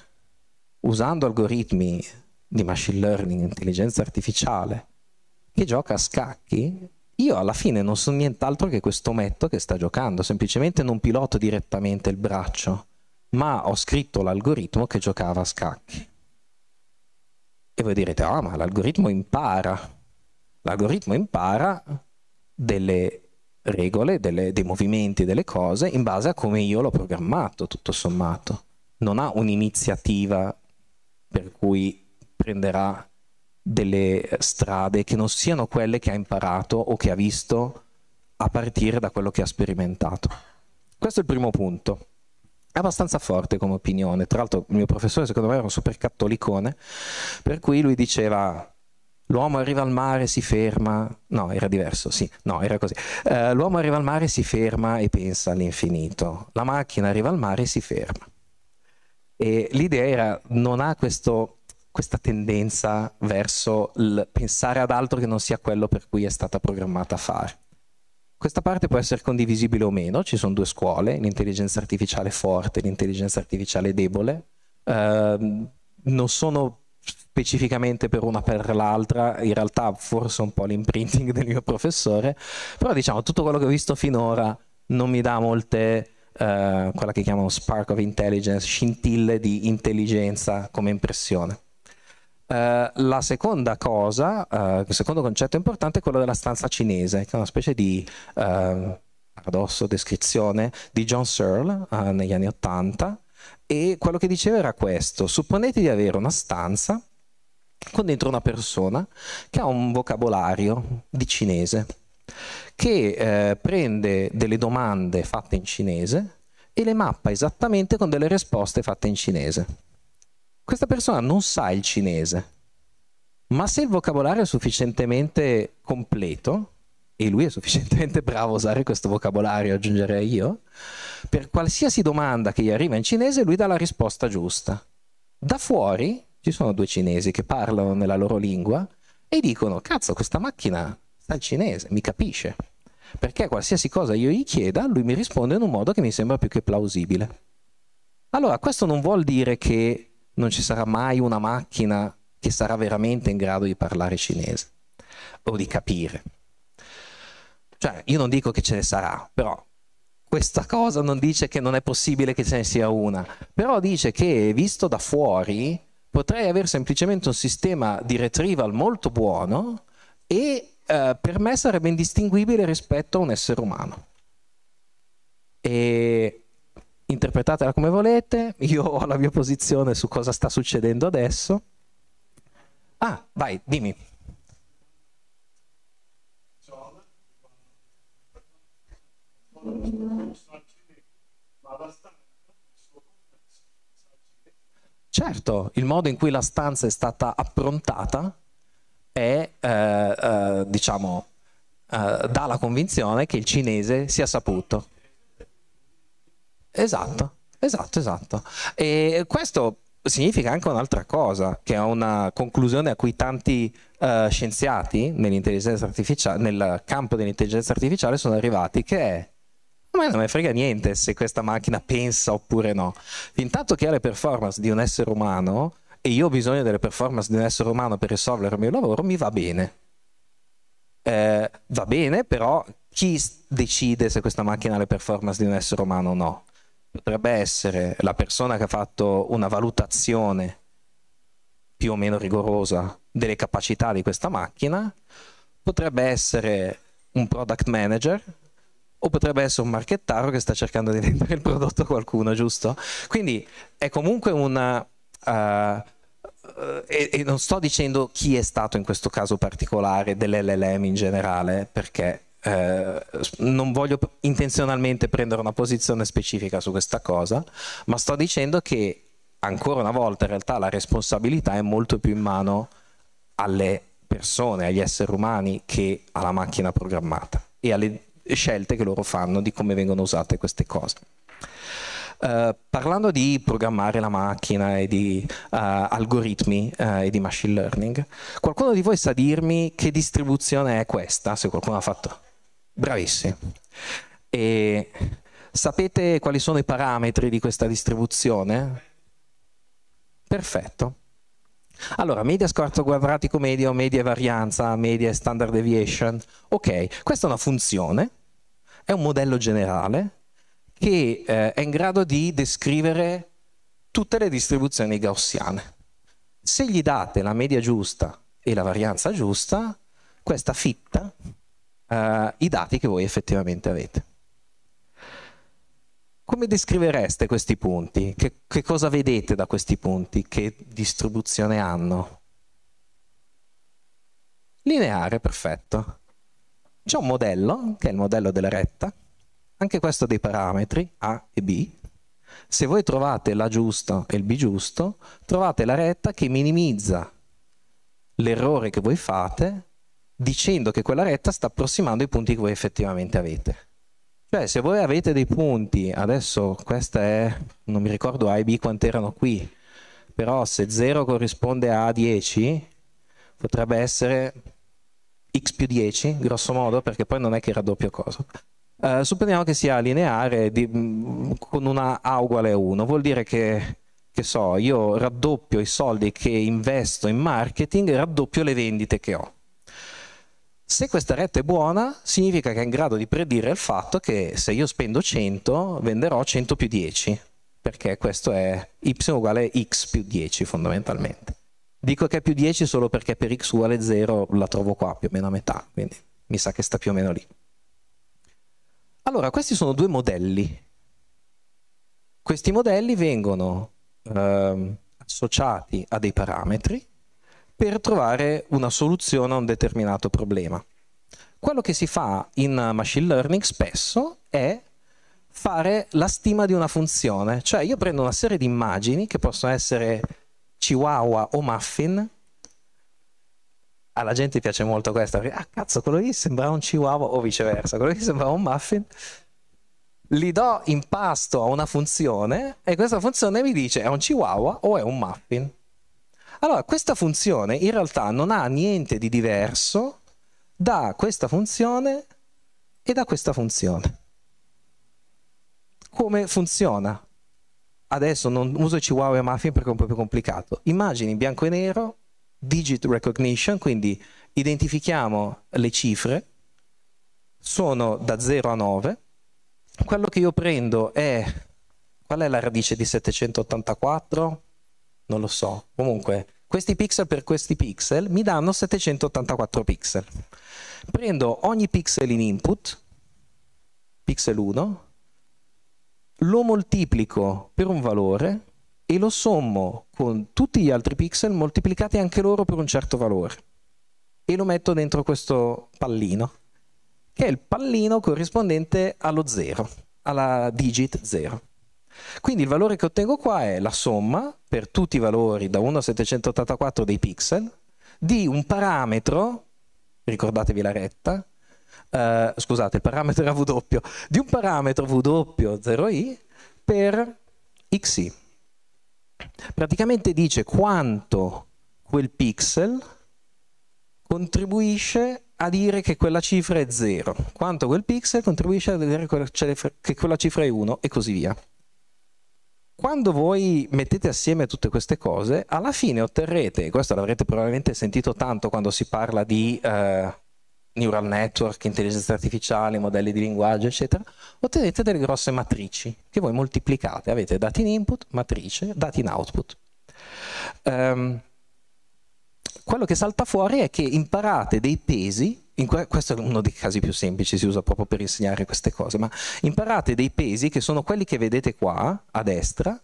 usando algoritmi di machine learning, intelligenza artificiale, che gioca a scacchi, io alla fine non sono nient'altro che questo metto che sta giocando, semplicemente non piloto direttamente il braccio, ma ho scritto l'algoritmo che giocava a scacchi. E voi direte, ah, ma l'algoritmo impara. L'algoritmo impara delle regole, delle, dei movimenti, delle cose in base a come io l'ho programmato, tutto sommato. Non ha un'iniziativa per cui prenderà delle strade che non siano quelle che ha imparato o che ha visto a partire da quello che ha sperimentato. Questo è il primo punto. Abbastanza forte come opinione. Tra l'altro, il mio professore, secondo me, era un super cattolicone, per cui lui diceva. L'uomo arriva al mare, si ferma. No, era diverso, sì. No, era così. Uh, l'uomo arriva al mare, si ferma e pensa all'infinito. La macchina arriva al mare e si ferma. E l'idea era, non ha questo, questa tendenza verso il pensare ad altro che non sia quello per cui è stata programmata a fare. Questa parte può essere condivisibile o meno, ci sono due scuole, l'intelligenza artificiale forte e l'intelligenza artificiale debole. Uh, non sono specificamente per una per l'altra, in realtà forse un po' l'imprinting del mio professore, però diciamo tutto quello che ho visto finora non mi dà molte, uh, quella che chiamano spark of intelligence, scintille di intelligenza come impressione. Uh, la seconda cosa, uh, il secondo concetto importante è quello della stanza cinese, che è una specie di uh, paradosso, descrizione di John Searle negli anni Ottanta. E quello che diceva era questo: supponete di avere una stanza con dentro una persona che ha un vocabolario di cinese, che eh, prende delle domande fatte in cinese e le mappa esattamente con delle risposte fatte in cinese questa persona non sa il cinese, ma se il vocabolario è sufficientemente completo, e lui è sufficientemente <laughs> bravo a usare questo vocabolario, aggiungerei io, per qualsiasi domanda che gli arriva in cinese lui dà la risposta giusta. Da fuori ci sono due cinesi che parlano nella loro lingua e dicono, cazzo, questa macchina sa il cinese, mi capisce. Perché qualsiasi cosa io gli chieda, lui mi risponde in un modo che mi sembra più che plausibile. Allora, questo non vuol dire che non ci sarà mai una macchina che sarà veramente in grado di parlare cinese o di capire. Cioè, io non dico che ce ne sarà, però questa cosa non dice che non è possibile che ce ne sia una, però dice che visto da fuori potrei avere semplicemente un sistema di retrieval molto buono e eh, per me sarebbe indistinguibile rispetto a un essere umano. E interpretatela come volete, io ho la mia posizione su cosa sta succedendo adesso. Ah, vai, dimmi. Certo, il modo in cui la stanza è stata approntata è, eh, eh, diciamo, eh, dà la convinzione che il cinese sia saputo. Esatto, esatto, esatto. E questo significa anche un'altra cosa, che è una conclusione a cui tanti uh, scienziati nel campo dell'intelligenza artificiale sono arrivati, che è a me non me frega niente se questa macchina pensa oppure no. Intanto che ha le performance di un essere umano e io ho bisogno delle performance di un essere umano per risolvere il mio lavoro, mi va bene. Eh, va bene, però chi decide se questa macchina ha le performance di un essere umano o no? Potrebbe essere la persona che ha fatto una valutazione più o meno rigorosa delle capacità di questa macchina, potrebbe essere un product manager o potrebbe essere un marchettaro che sta cercando di <laughs> vendere il prodotto a qualcuno, giusto? Quindi è comunque una... Uh, e, e, non sto dicendo chi è stato in questo caso particolare dell'LLM in generale, perché eh, non voglio intenzionalmente prendere una posizione specifica su questa cosa, ma sto dicendo che ancora una volta in realtà la responsabilità è molto più in mano alle persone, agli esseri umani che alla macchina programmata e alle scelte che loro fanno di come vengono usate queste cose. Uh, parlando di programmare la macchina e di uh, algoritmi uh, e di machine learning, qualcuno di voi sa dirmi che distribuzione è questa? Se qualcuno ha fatto Bravissimi. E sapete quali sono i parametri di questa distribuzione? Perfetto. Allora, media scorzo quadratico medio, media varianza, media standard deviation. Ok, questa è una funzione, è un modello generale che eh, è in grado di descrivere tutte le distribuzioni gaussiane. Se gli date la media giusta e la varianza giusta, questa fitta uh, i dati che voi effettivamente avete. Come descrivereste questi punti? Che, che cosa vedete da questi punti? Che distribuzione hanno? Lineare, perfetto. C'è un modello, che è il modello della retta, anche questo ha dei parametri A e B. Se voi trovate l'A giusto e il B giusto, trovate la retta che minimizza l'errore che voi fate dicendo che quella retta sta approssimando i punti che voi effettivamente avete. Cioè, se voi avete dei punti, adesso questa è, non mi ricordo A e B quanti erano qui, però se 0 corrisponde a 10, potrebbe essere x più 10, grosso modo, perché poi non è che raddoppio cosa. Uh, supponiamo che sia lineare di, mm, con una A uguale a 1, vuol dire che, che so, io raddoppio i soldi che investo in marketing raddoppio le vendite che ho. Se questa retta è buona, significa che è in grado di predire il fatto che se io spendo 100, venderò 100 più 10, perché questo è y uguale x più 10 fondamentalmente. Dico che è più 10 solo perché per x uguale 0 la trovo qua più o meno a metà, quindi mi sa che sta più o meno lì. Allora, questi sono due modelli. Questi modelli vengono eh, associati a dei parametri per trovare una soluzione a un determinato problema. Quello che si fa in machine learning spesso è fare la stima di una funzione, cioè io prendo una serie di immagini che possono essere chihuahua o muffin, alla gente piace molto questo, ah cazzo quello lì sembra un chihuahua o viceversa, quello lì sembra un muffin, li do in pasto a una funzione e questa funzione mi dice è un chihuahua o è un muffin. Allora, questa funzione in realtà non ha niente di diverso da questa funzione e da questa funzione. Come funziona? Adesso non uso Chihuahua e Muffin perché è un po' più complicato. Immagini in bianco e nero, digit recognition, quindi identifichiamo le cifre, sono da 0 a 9. Quello che io prendo è, qual è la radice di 784? Non lo so. Comunque, questi pixel per questi pixel mi danno 784 pixel. Prendo ogni pixel in input, pixel 1, lo moltiplico per un valore e lo sommo con tutti gli altri pixel moltiplicati anche loro per un certo valore. E lo metto dentro questo pallino, che è il pallino corrispondente allo 0, alla digit 0. Quindi il valore che ottengo qua è la somma per tutti i valori da 1 a 784 dei pixel di un parametro, ricordatevi la retta, eh, scusate, il parametro era W, di un parametro W0i per xi. Praticamente dice quanto quel pixel contribuisce a dire che quella cifra è 0, quanto quel pixel contribuisce a dire che quella cifra è 1 e così via. Quando voi mettete assieme tutte queste cose, alla fine otterrete, questo l'avrete probabilmente sentito tanto quando si parla di eh, neural network, intelligenza artificiale, modelli di linguaggio, eccetera, ottenete delle grosse matrici che voi moltiplicate. Avete dati in input, matrice, dati in output. Um, quello che salta fuori è che imparate dei pesi que- questo è uno dei casi più semplici, si usa proprio per insegnare queste cose, ma imparate dei pesi che sono quelli che vedete qua a destra,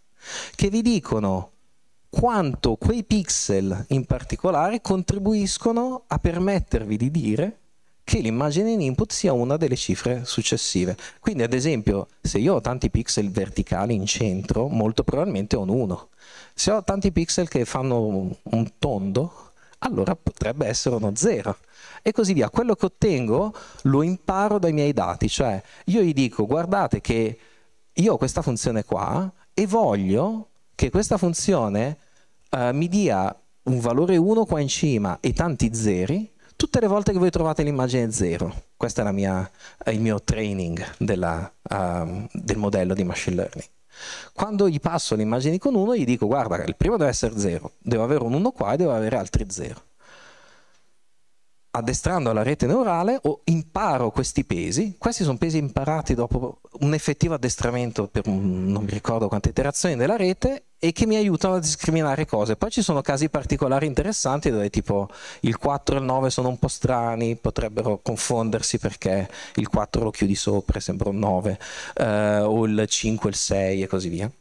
che vi dicono quanto quei pixel in particolare contribuiscono a permettervi di dire che l'immagine in input sia una delle cifre successive. Quindi ad esempio se io ho tanti pixel verticali in centro, molto probabilmente ho un 1. Se ho tanti pixel che fanno un tondo, allora potrebbe essere uno 0 e così via. Quello che ottengo lo imparo dai miei dati, cioè io gli dico guardate che io ho questa funzione qua e voglio che questa funzione uh, mi dia un valore 1 qua in cima e tanti zeri tutte le volte che voi trovate l'immagine 0. Questo è mia, il mio training della, uh, del modello di machine learning. Quando gli passo le immagini con 1 gli dico guarda il primo deve essere 0, devo avere un 1 qua e devo avere altri 0 addestrando la rete neurale o imparo questi pesi. Questi sono pesi imparati dopo un effettivo addestramento per un, non mi ricordo quante iterazioni della rete e che mi aiutano a discriminare cose. Poi ci sono casi particolari interessanti dove tipo il 4 e il 9 sono un po' strani, potrebbero confondersi perché il 4 lo chiudi sopra e sembra un 9, eh, o il 5 e il 6 e così via.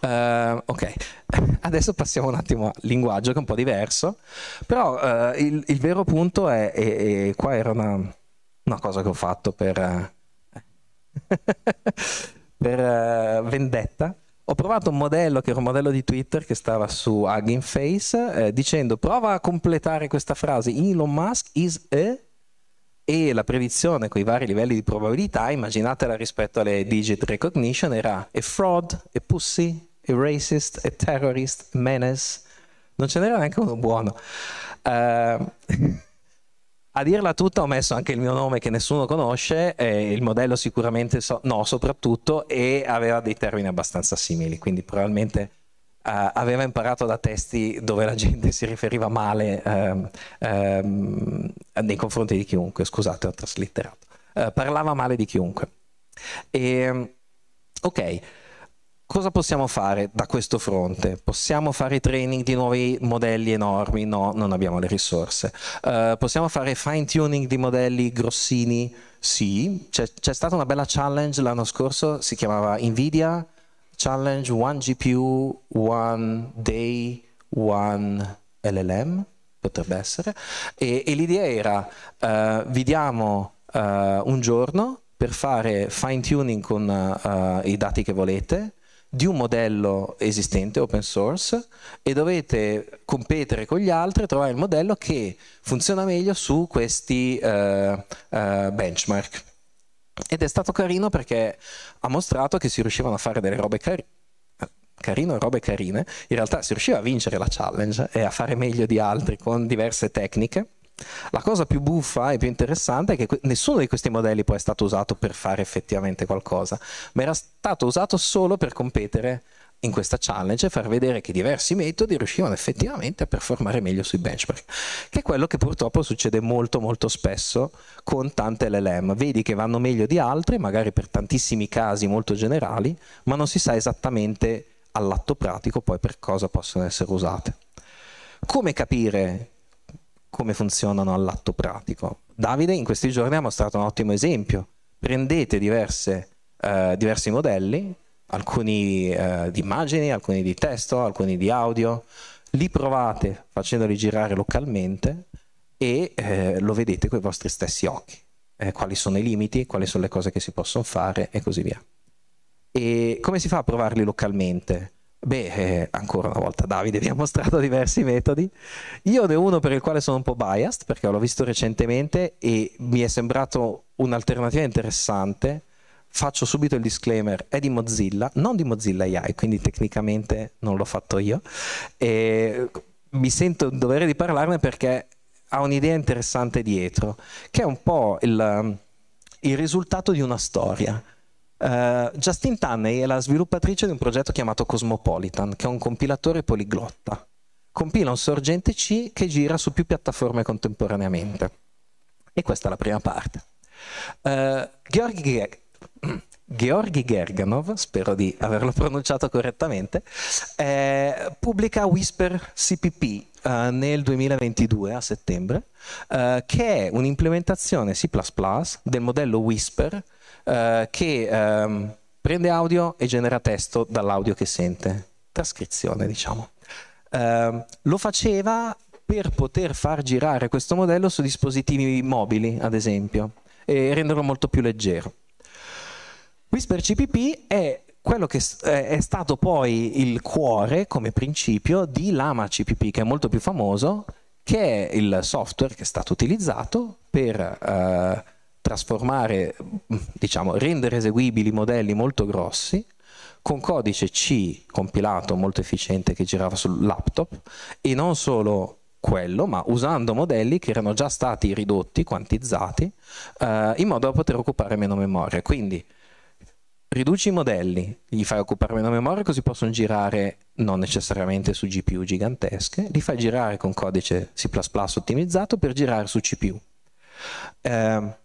Uh, ok, <laughs> adesso passiamo un attimo al linguaggio che è un po' diverso, però uh, il, il, vero punto è, e, qua era una, una, cosa che ho fatto per... Uh, <laughs> per vendetta, ho provato un modello che era un modello di Twitter che stava su Hugging Face eh, dicendo prova a completare questa frase Elon Musk is a e la predizione con i vari livelli di probabilità, immaginatela rispetto alle digit recognition, era a fraud, a pussy, a racist, a terrorist, a menace. Non ce n'era neanche uno buono. Uh, <laughs> a dirla tutta ho messo anche il mio nome che nessuno conosce, eh, il modello sicuramente so, no soprattutto, e aveva dei termini abbastanza simili, quindi probabilmente Uh, aveva imparato da testi dove la gente si riferiva male uh, uh, nei confronti di chiunque, scusate ho traslitterato, eh, parlava male di chiunque. E, ok, cosa possiamo fare da questo fronte? Possiamo fare training di nuovi modelli enormi? No, non abbiamo le risorse. possiamo fare fine tuning di modelli grossini? Sì, c'è, c'è stata una bella challenge l'anno scorso, si chiamava Nvidia challenge one GPU, one day, one LLM, potrebbe essere, e, e l'idea era uh, vi diamo uh, un giorno per fare fine tuning con uh, i dati che volete di un modello esistente open source e dovete competere con gli altri e trovare il modello che funziona meglio su questi benchmark. Ed è stato carino perché ha mostrato che si riuscivano a fare delle robe carine carino e robe carine, in realtà si riusciva a vincere la challenge e a fare meglio di altri con diverse tecniche. La cosa più buffa e più interessante è che nessuno di questi modelli poi è stato usato per fare effettivamente qualcosa, ma era stato usato solo per competere in questa challenge e far vedere che diversi metodi riuscivano effettivamente a performare meglio sui benchmark, che è quello che purtroppo succede molto molto spesso con tante LLM. Vedi che vanno meglio di altri, magari per tantissimi casi molto generali, ma non si sa esattamente all'atto pratico poi per cosa possono essere usate. Come capire come funzionano all'atto pratico? Davide in questi giorni ha mostrato un ottimo esempio. Prendete diverse, eh, diversi modelli, alcuni eh, di immagini, alcuni di testo, alcuni di audio, li provate facendoli girare localmente e eh, lo vedete con i vostri stessi occhi. Eh, quali sono i limiti, quali sono le cose che si possono fare e così via. E come si fa a provarli localmente? Beh, eh, ancora una volta Davide vi ha mostrato diversi metodi. Io ne ho uno per il quale sono un po' biased perché l'ho visto recentemente e mi è sembrato un'alternativa interessante faccio subito il disclaimer, è di Mozilla, non di Mozilla AI, quindi tecnicamente non l'ho fatto io. E mi sento in dovere di parlarne perché ha un'idea interessante dietro, che è un po' il, il risultato di una storia. Uh, Justin Tunney è la sviluppatrice di un progetto chiamato Cosmopolitan, che è un compilatore poliglotta. Compila un sorgente C che gira su più piattaforme contemporaneamente. E questa è la prima parte. Uh, Georgi Georgi Gerganov, spero di averlo pronunciato correttamente, eh, pubblica Whisper CPP eh, nel 2022 a settembre, eh, che è un'implementazione C++ del modello Whisper eh, che ehm, prende audio e genera testo dall'audio che sente, trascrizione diciamo. Ehm, lo faceva per poter far girare questo modello su dispositivi mobili, ad esempio, e renderlo molto più leggero. Whisper CPP è quello che è stato poi il cuore come principio di Lama CPP, che è molto più famoso, che è il software che è stato utilizzato per eh, trasformare, diciamo, rendere eseguibili modelli molto grossi con codice C compilato molto efficiente che girava sul laptop e non solo quello, ma usando modelli che erano già stati ridotti, quantizzati, eh, in modo da poter occupare meno memoria. Quindi riduci i modelli, gli fai occupare meno memoria così possono girare non necessariamente su GPU gigantesche, li fai girare con codice C++ ottimizzato per girare su CPU. Eh,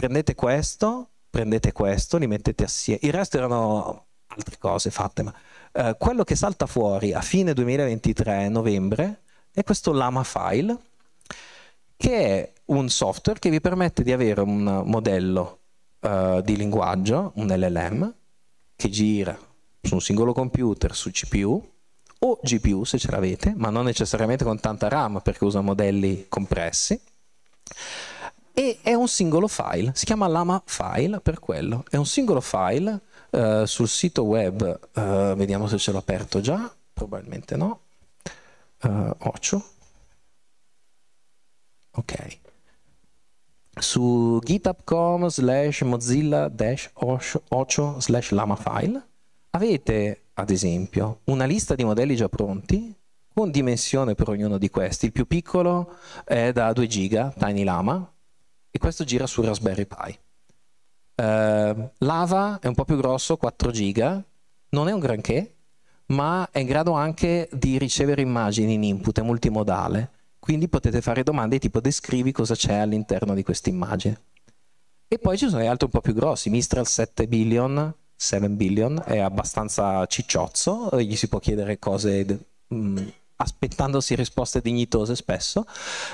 prendete questo, prendete questo, li mettete assieme. Il resto erano altre cose fatte, ma eh, quello che salta fuori a fine 2023, novembre, è questo Lama File, che è un software che vi permette di avere un modello uh, di linguaggio, un LLM, che gira su un singolo computer, su CPU, o GPU se ce l'avete, ma non necessariamente con tanta RAM perché usa modelli compressi, e è un singolo file, si chiama lama file per quello, è un singolo file uh, sul sito web, uh, vediamo se ce l'ho aperto già, probabilmente no, uh, Ocio, ok, su github.com slash mozilla dash ocio slash lamafile avete ad esempio una lista di modelli già pronti con dimensione per ognuno di questi. Il più piccolo è da 2 giga, Tiny Lama, e questo gira su Raspberry Pi. Uh, Lava è un po' più grosso, 4 giga, non è un granché, ma è in grado anche di ricevere immagini in input, è multimodale. Quindi potete fare domande tipo descrivi cosa c'è all'interno di questa immagine. E poi ci sono gli altri un po' più grossi, Mistral 7 billion, 7 billion, è abbastanza cicciozzo, gli si può chiedere cose mh, mm, aspettandosi risposte dignitose spesso,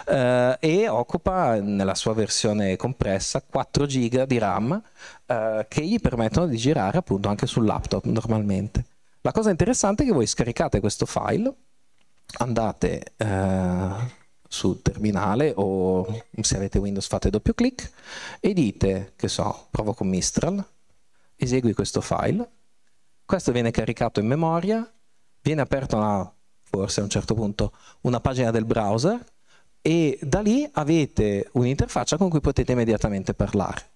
eh, e occupa nella sua versione compressa 4 GB di RAM eh, che gli permettono di girare appunto anche sul laptop normalmente. La cosa interessante è che voi scaricate questo file, andate eh, sul terminale o se avete Windows fate doppio clic e dite, che so, provo con Mistral, esegui questo file, questo viene caricato in memoria, viene aperta una forse a un certo punto una pagina del browser e da lì avete un'interfaccia con cui potete immediatamente parlare.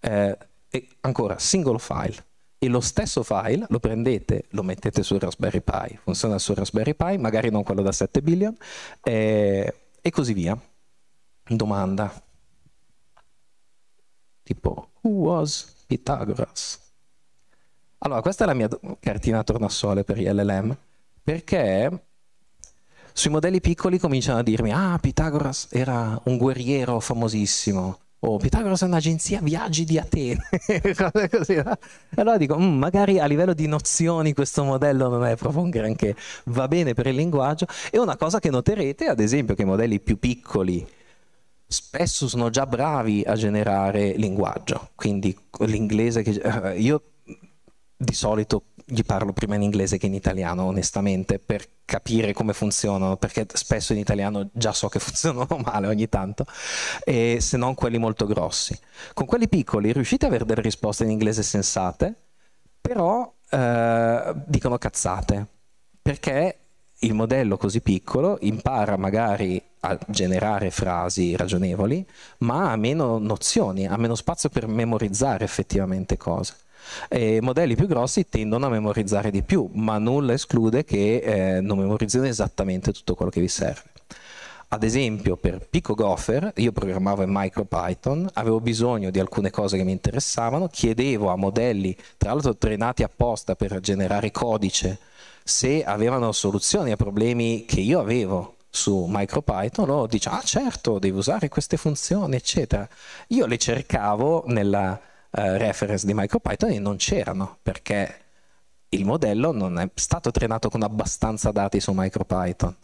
Eh, e ancora, singolo file. E lo stesso file lo prendete, lo mettete sul Raspberry Pi, funziona sul Raspberry Pi, magari non quello da 7 billion, eh, e così via. Domanda. Tipo, who was Pythagoras? Allora, questa è la mia cartina tornasole per gli LLM, perché sui modelli piccoli cominciano a dirmi, ah, Pythagoras era un guerriero famosissimo, oh, Pythagoras è un'agenzia viaggi di Atene, <laughs> cose così. Allora dico, mm, magari a livello di nozioni questo modello non è proprio un granché, va bene per il linguaggio. E una cosa che noterete, ad esempio, che i modelli più piccoli spesso sono già bravi a generare linguaggio, quindi l'inglese che eh, io di solito gli parlo prima in inglese che in italiano, onestamente, per capire come funzionano, perché spesso in italiano già so che <laughs> funzionano male ogni tanto, e se non quelli molto grossi. Con quelli piccoli riuscite ad avere delle risposte in inglese sensate, però eh, dicono cazzate, perché il modello così piccolo impara magari a generare frasi ragionevoli, ma ha meno nozioni, ha meno spazio per memorizzare effettivamente cose. E modelli più grossi tendono a memorizzare di più, ma nulla esclude che eh, non memorizzino esattamente tutto quello che vi serve. Ad esempio, per Pico Gopher, io programmavo in MicroPython, avevo bisogno di alcune cose che mi interessavano, chiedevo a modelli, tra l'altro trainati apposta per generare codice, se avevano soluzioni a problemi che io avevo su MicroPython, loro dicevano, ah certo, devi usare queste funzioni, eccetera. Io le cercavo nella eh, reference di MicroPython e non c'erano perché il modello non è stato trenato con abbastanza dati su MicroPython.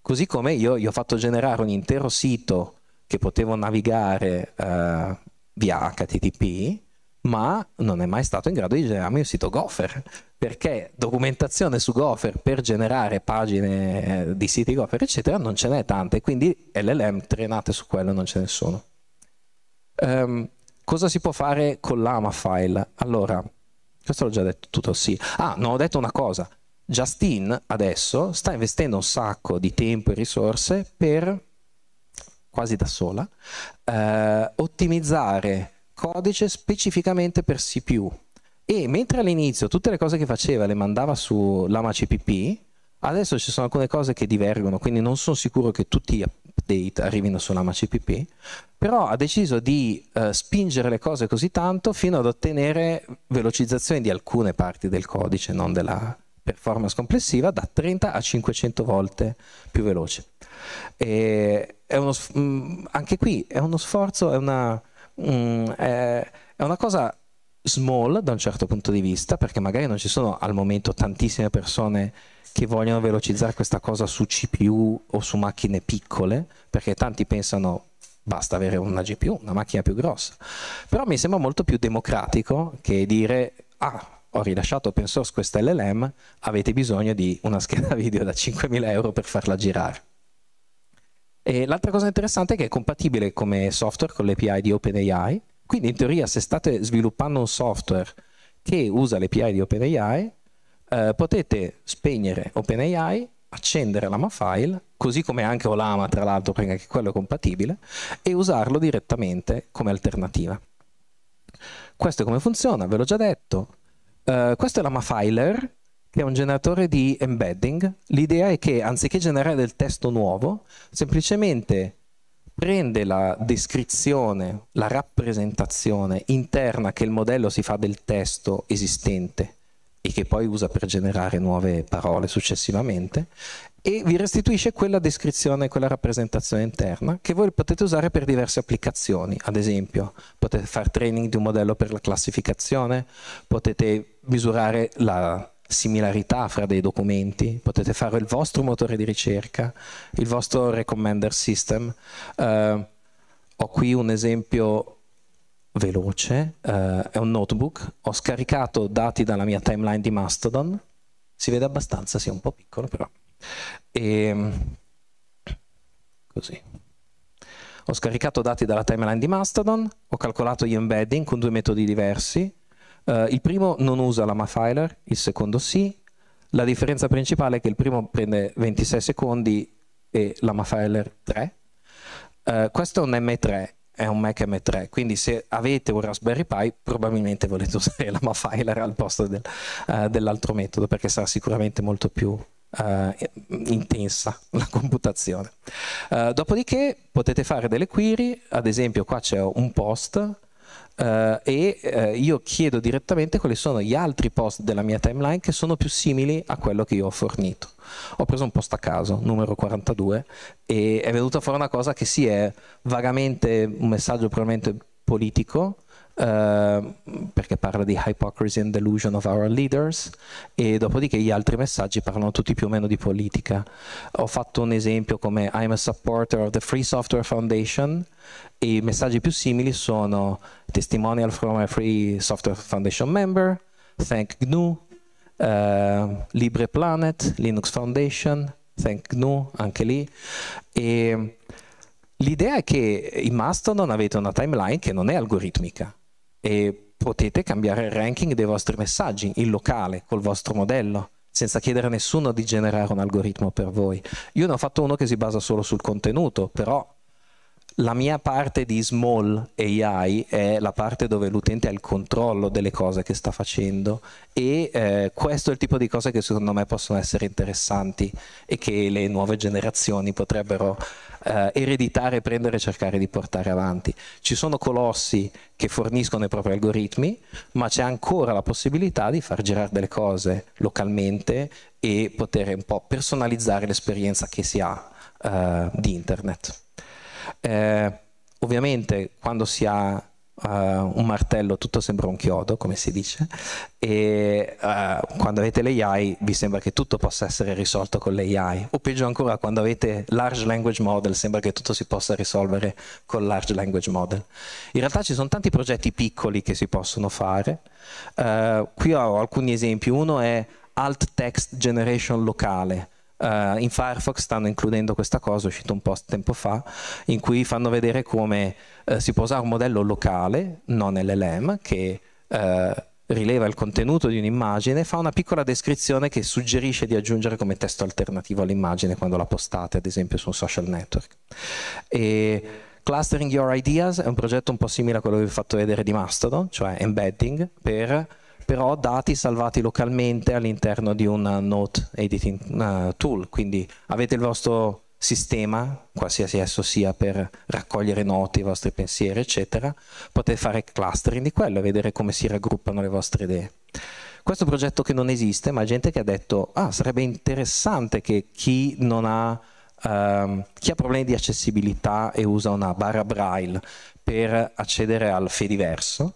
Così come io gli ho fatto generare un intero sito che potevo navigare eh, via HTTP, ma non è mai stato in grado di generarmi un sito Gopher, perché documentazione su Gopher per generare pagine eh, di siti Gopher, eccetera, non ce n'è tante, quindi LLM trenate su quello non ce ne sono. Um, Cosa si può fare con l'AMA file? Allora, questo l'ho già detto tutto, sì. Ah, non ho detto una cosa. Justin adesso sta investendo un sacco di tempo e risorse per, quasi da sola, eh, ottimizzare codice specificamente per CPU. E mentre all'inizio tutte le cose che faceva le mandava su Lama CPP, adesso ci sono alcune cose che divergono, quindi non sono sicuro che tutti update arrivino sull'AMA CPP, però ha deciso di uh, spingere le cose così tanto fino ad ottenere velocizzazioni di alcune parti del codice, non della performance complessiva, da 30 a 500 volte più veloce. Uno, mm, anche qui è uno sforzo, è una, mm, è, è una cosa small da un certo punto di vista, perché magari non ci sono al momento tantissime persone che vogliono velocizzare questa cosa su CPU o su macchine piccole, perché tanti pensano basta avere una GPU, una macchina più grossa. Però mi sembra molto più democratico che dire ah, ho rilasciato open source questa LLM, avete bisogno di una scheda <laughs> video da 5.000 euro per farla girare. E l'altra cosa interessante è che è compatibile come software con l'API di OpenAI, quindi in teoria se state sviluppando un software che usa l'API di OpenAI, eh, potete spegnere OpenAI, accendere l'AMA file, così come anche Olama tra l'altro, perché anche quello è compatibile, e usarlo direttamente come alternativa. Questo è come funziona, ve l'ho già detto. Uh, questo è l'AMA filer, che è un generatore di embedding. L'idea è che anziché generare del testo nuovo, semplicemente prende la descrizione, la rappresentazione interna che il modello si fa del testo esistente e che poi usa per generare nuove parole successivamente e vi restituisce quella descrizione, quella rappresentazione interna che voi potete usare per diverse applicazioni. Ad esempio, potete fare training di un modello per la classificazione, potete misurare la similarità fra dei documenti, potete fare il vostro motore di ricerca, il vostro recommender system. Uh, ho qui un esempio veloce, uh, è un notebook, ho scaricato dati dalla mia timeline di Mastodon, si vede abbastanza, sì, è un po' piccolo però. E, così. Ho scaricato dati dalla timeline di Mastodon, ho calcolato gli embedding con due metodi diversi, Uh, il primo non usa la MAFiler, il secondo sì. La differenza principale è che il primo prende 26 secondi e la MAFiler 3. Uh, questo è un M3, è un Mac M3, quindi se avete un Raspberry Pi probabilmente volete usare la MAFiler al posto del, uh, dell'altro metodo perché sarà sicuramente molto più Uh, intensa <laughs> la computazione. Uh, dopodiché potete fare delle query, ad esempio qua c'è un post Uh, e uh, io chiedo direttamente quali sono gli altri post della mia timeline che sono più simili a quello che io ho fornito. Ho preso un post a caso, numero 42, e è venuta fuori una cosa che sì è vagamente un messaggio probabilmente politico, Uh, perché parla di hypocrisy and delusion of our leaders e dopodiché gli altri messaggi parlano tutti più o meno di politica. Ho fatto un esempio come I'm a supporter of the Free Software Foundation e i messaggi più simili sono testimonial from a Free Software Foundation member, thank GNU, uh, Libre Planet, Linux Foundation, thank GNU, anche lì. E l'idea è che in Mastodon avete una timeline che non è algoritmica e potete cambiare il ranking dei vostri messaggi in locale col vostro modello senza chiedere a nessuno di generare un algoritmo per voi. Io ne ho fatto uno che si basa solo sul contenuto, però la mia parte di small AI è la parte dove l'utente ha il controllo delle cose che sta facendo e eh, questo è il tipo di cose che secondo me possono essere interessanti e che le nuove generazioni potrebbero eh, ereditare, prendere e cercare di portare avanti. Ci sono colossi che forniscono i propri algoritmi, ma c'è ancora la possibilità di far girare delle cose localmente e poter un po' personalizzare l'esperienza che si ha eh, di internet. Eh, ovviamente quando si ha uh, un martello tutto sembra un chiodo, come si dice, e uh, quando avete l'AI vi sembra che tutto possa essere risolto con l'AI, o peggio ancora quando avete large language model sembra che tutto si possa risolvere con large language model. In realtà ci sono tanti progetti piccoli che si possono fare, uh, qui ho alcuni esempi, uno è alt text generation locale, Uh, in Firefox stanno includendo questa cosa, è uscito un post tempo fa, in cui fanno vedere come uh, si può usare un modello locale, non LLM, che uh, rileva il contenuto di un'immagine fa una piccola descrizione che suggerisce di aggiungere come testo alternativo all'immagine quando la postate, ad esempio su un social network. E Clustering Your Ideas è un progetto un po' simile a quello che vi ho fatto vedere di Mastodon, cioè embedding per però dati salvati localmente all'interno di un note editing uh, tool, quindi avete il vostro sistema, qualsiasi esso sia per raccogliere note, i vostri pensieri, eccetera, potete fare clustering di quello e vedere come si raggruppano le vostre idee. Questo progetto che non esiste, ma gente che ha detto, ah, sarebbe interessante che chi non ha Uh, chi ha problemi di accessibilità e usa una barra braille per accedere al Fediverso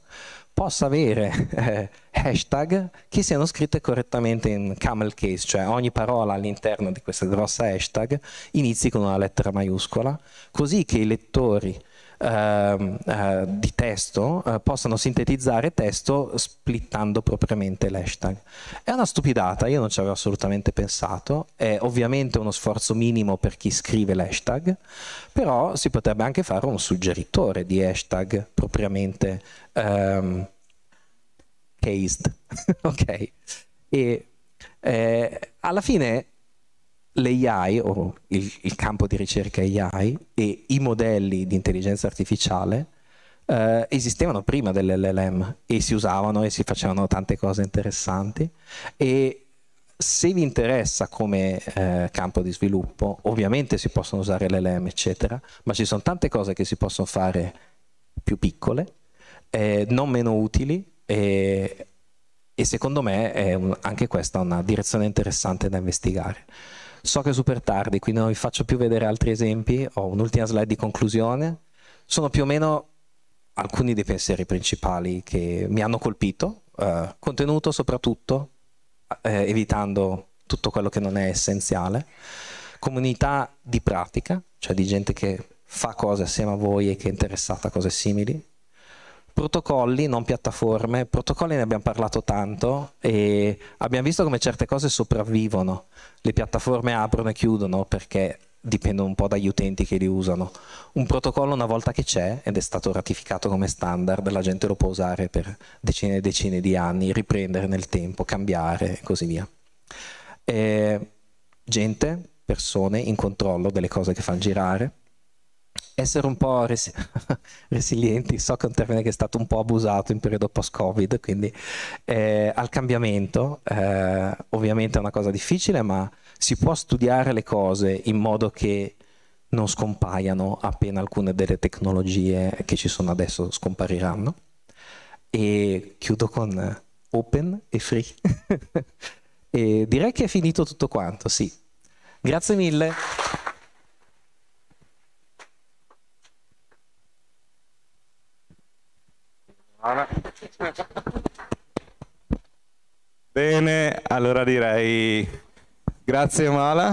possa avere eh, hashtag che siano scritte correttamente in camel case, cioè ogni parola all'interno di questa grossa hashtag inizi con una lettera maiuscola, così che i lettori di testo uh, possano sintetizzare testo splittando propriamente l'hashtag. È una stupidata, io non ci avevo assolutamente pensato, è ovviamente uno sforzo minimo per chi scrive l'hashtag, però si potrebbe anche fare un suggeritore di hashtag propriamente um, cased. <laughs> ok? E eh, alla fine l'AI o il, il, campo di ricerca AI e i modelli di intelligenza artificiale eh, esistevano prima dell'LLM e si usavano e si facevano tante cose interessanti. E se vi interessa come eh, campo di sviluppo ovviamente si possono usare l'LM eccetera ma ci sono tante cose che si possono fare più piccole eh, non meno utili e, e secondo me è un, anche questa una direzione interessante da investigare So che è super tardi, quindi non vi faccio più vedere altri esempi. Ho un'ultima slide di conclusione. Sono più o meno alcuni dei pensieri principali che mi hanno colpito. Uh, contenuto soprattutto, eh, evitando tutto quello che non è essenziale. Comunità di pratica, cioè di gente che fa cose assieme a voi e che è interessata a cose simili protocolli, non piattaforme. Protocolli ne abbiamo parlato tanto e abbiamo visto come certe cose sopravvivono. Le piattaforme aprono e chiudono perché dipendono un po' dagli utenti che li usano. Un protocollo una volta che c'è ed è stato ratificato come standard, la gente lo può usare per decine e decine di anni, riprendere nel tempo, cambiare e così via. E gente, persone in controllo delle cose che fanno girare essere un po' res- <laughs> resilienti, so che è un termine che è stato un po' abusato in periodo post-Covid, quindi eh, al cambiamento eh, ovviamente è una cosa difficile, ma si può studiare le cose in modo che non scompaiano appena alcune delle tecnologie che ci sono adesso scompariranno. E chiudo con open e free. <laughs> e direi che è finito tutto quanto, sì. Grazie mille. Bene, allora direi grazie Mala.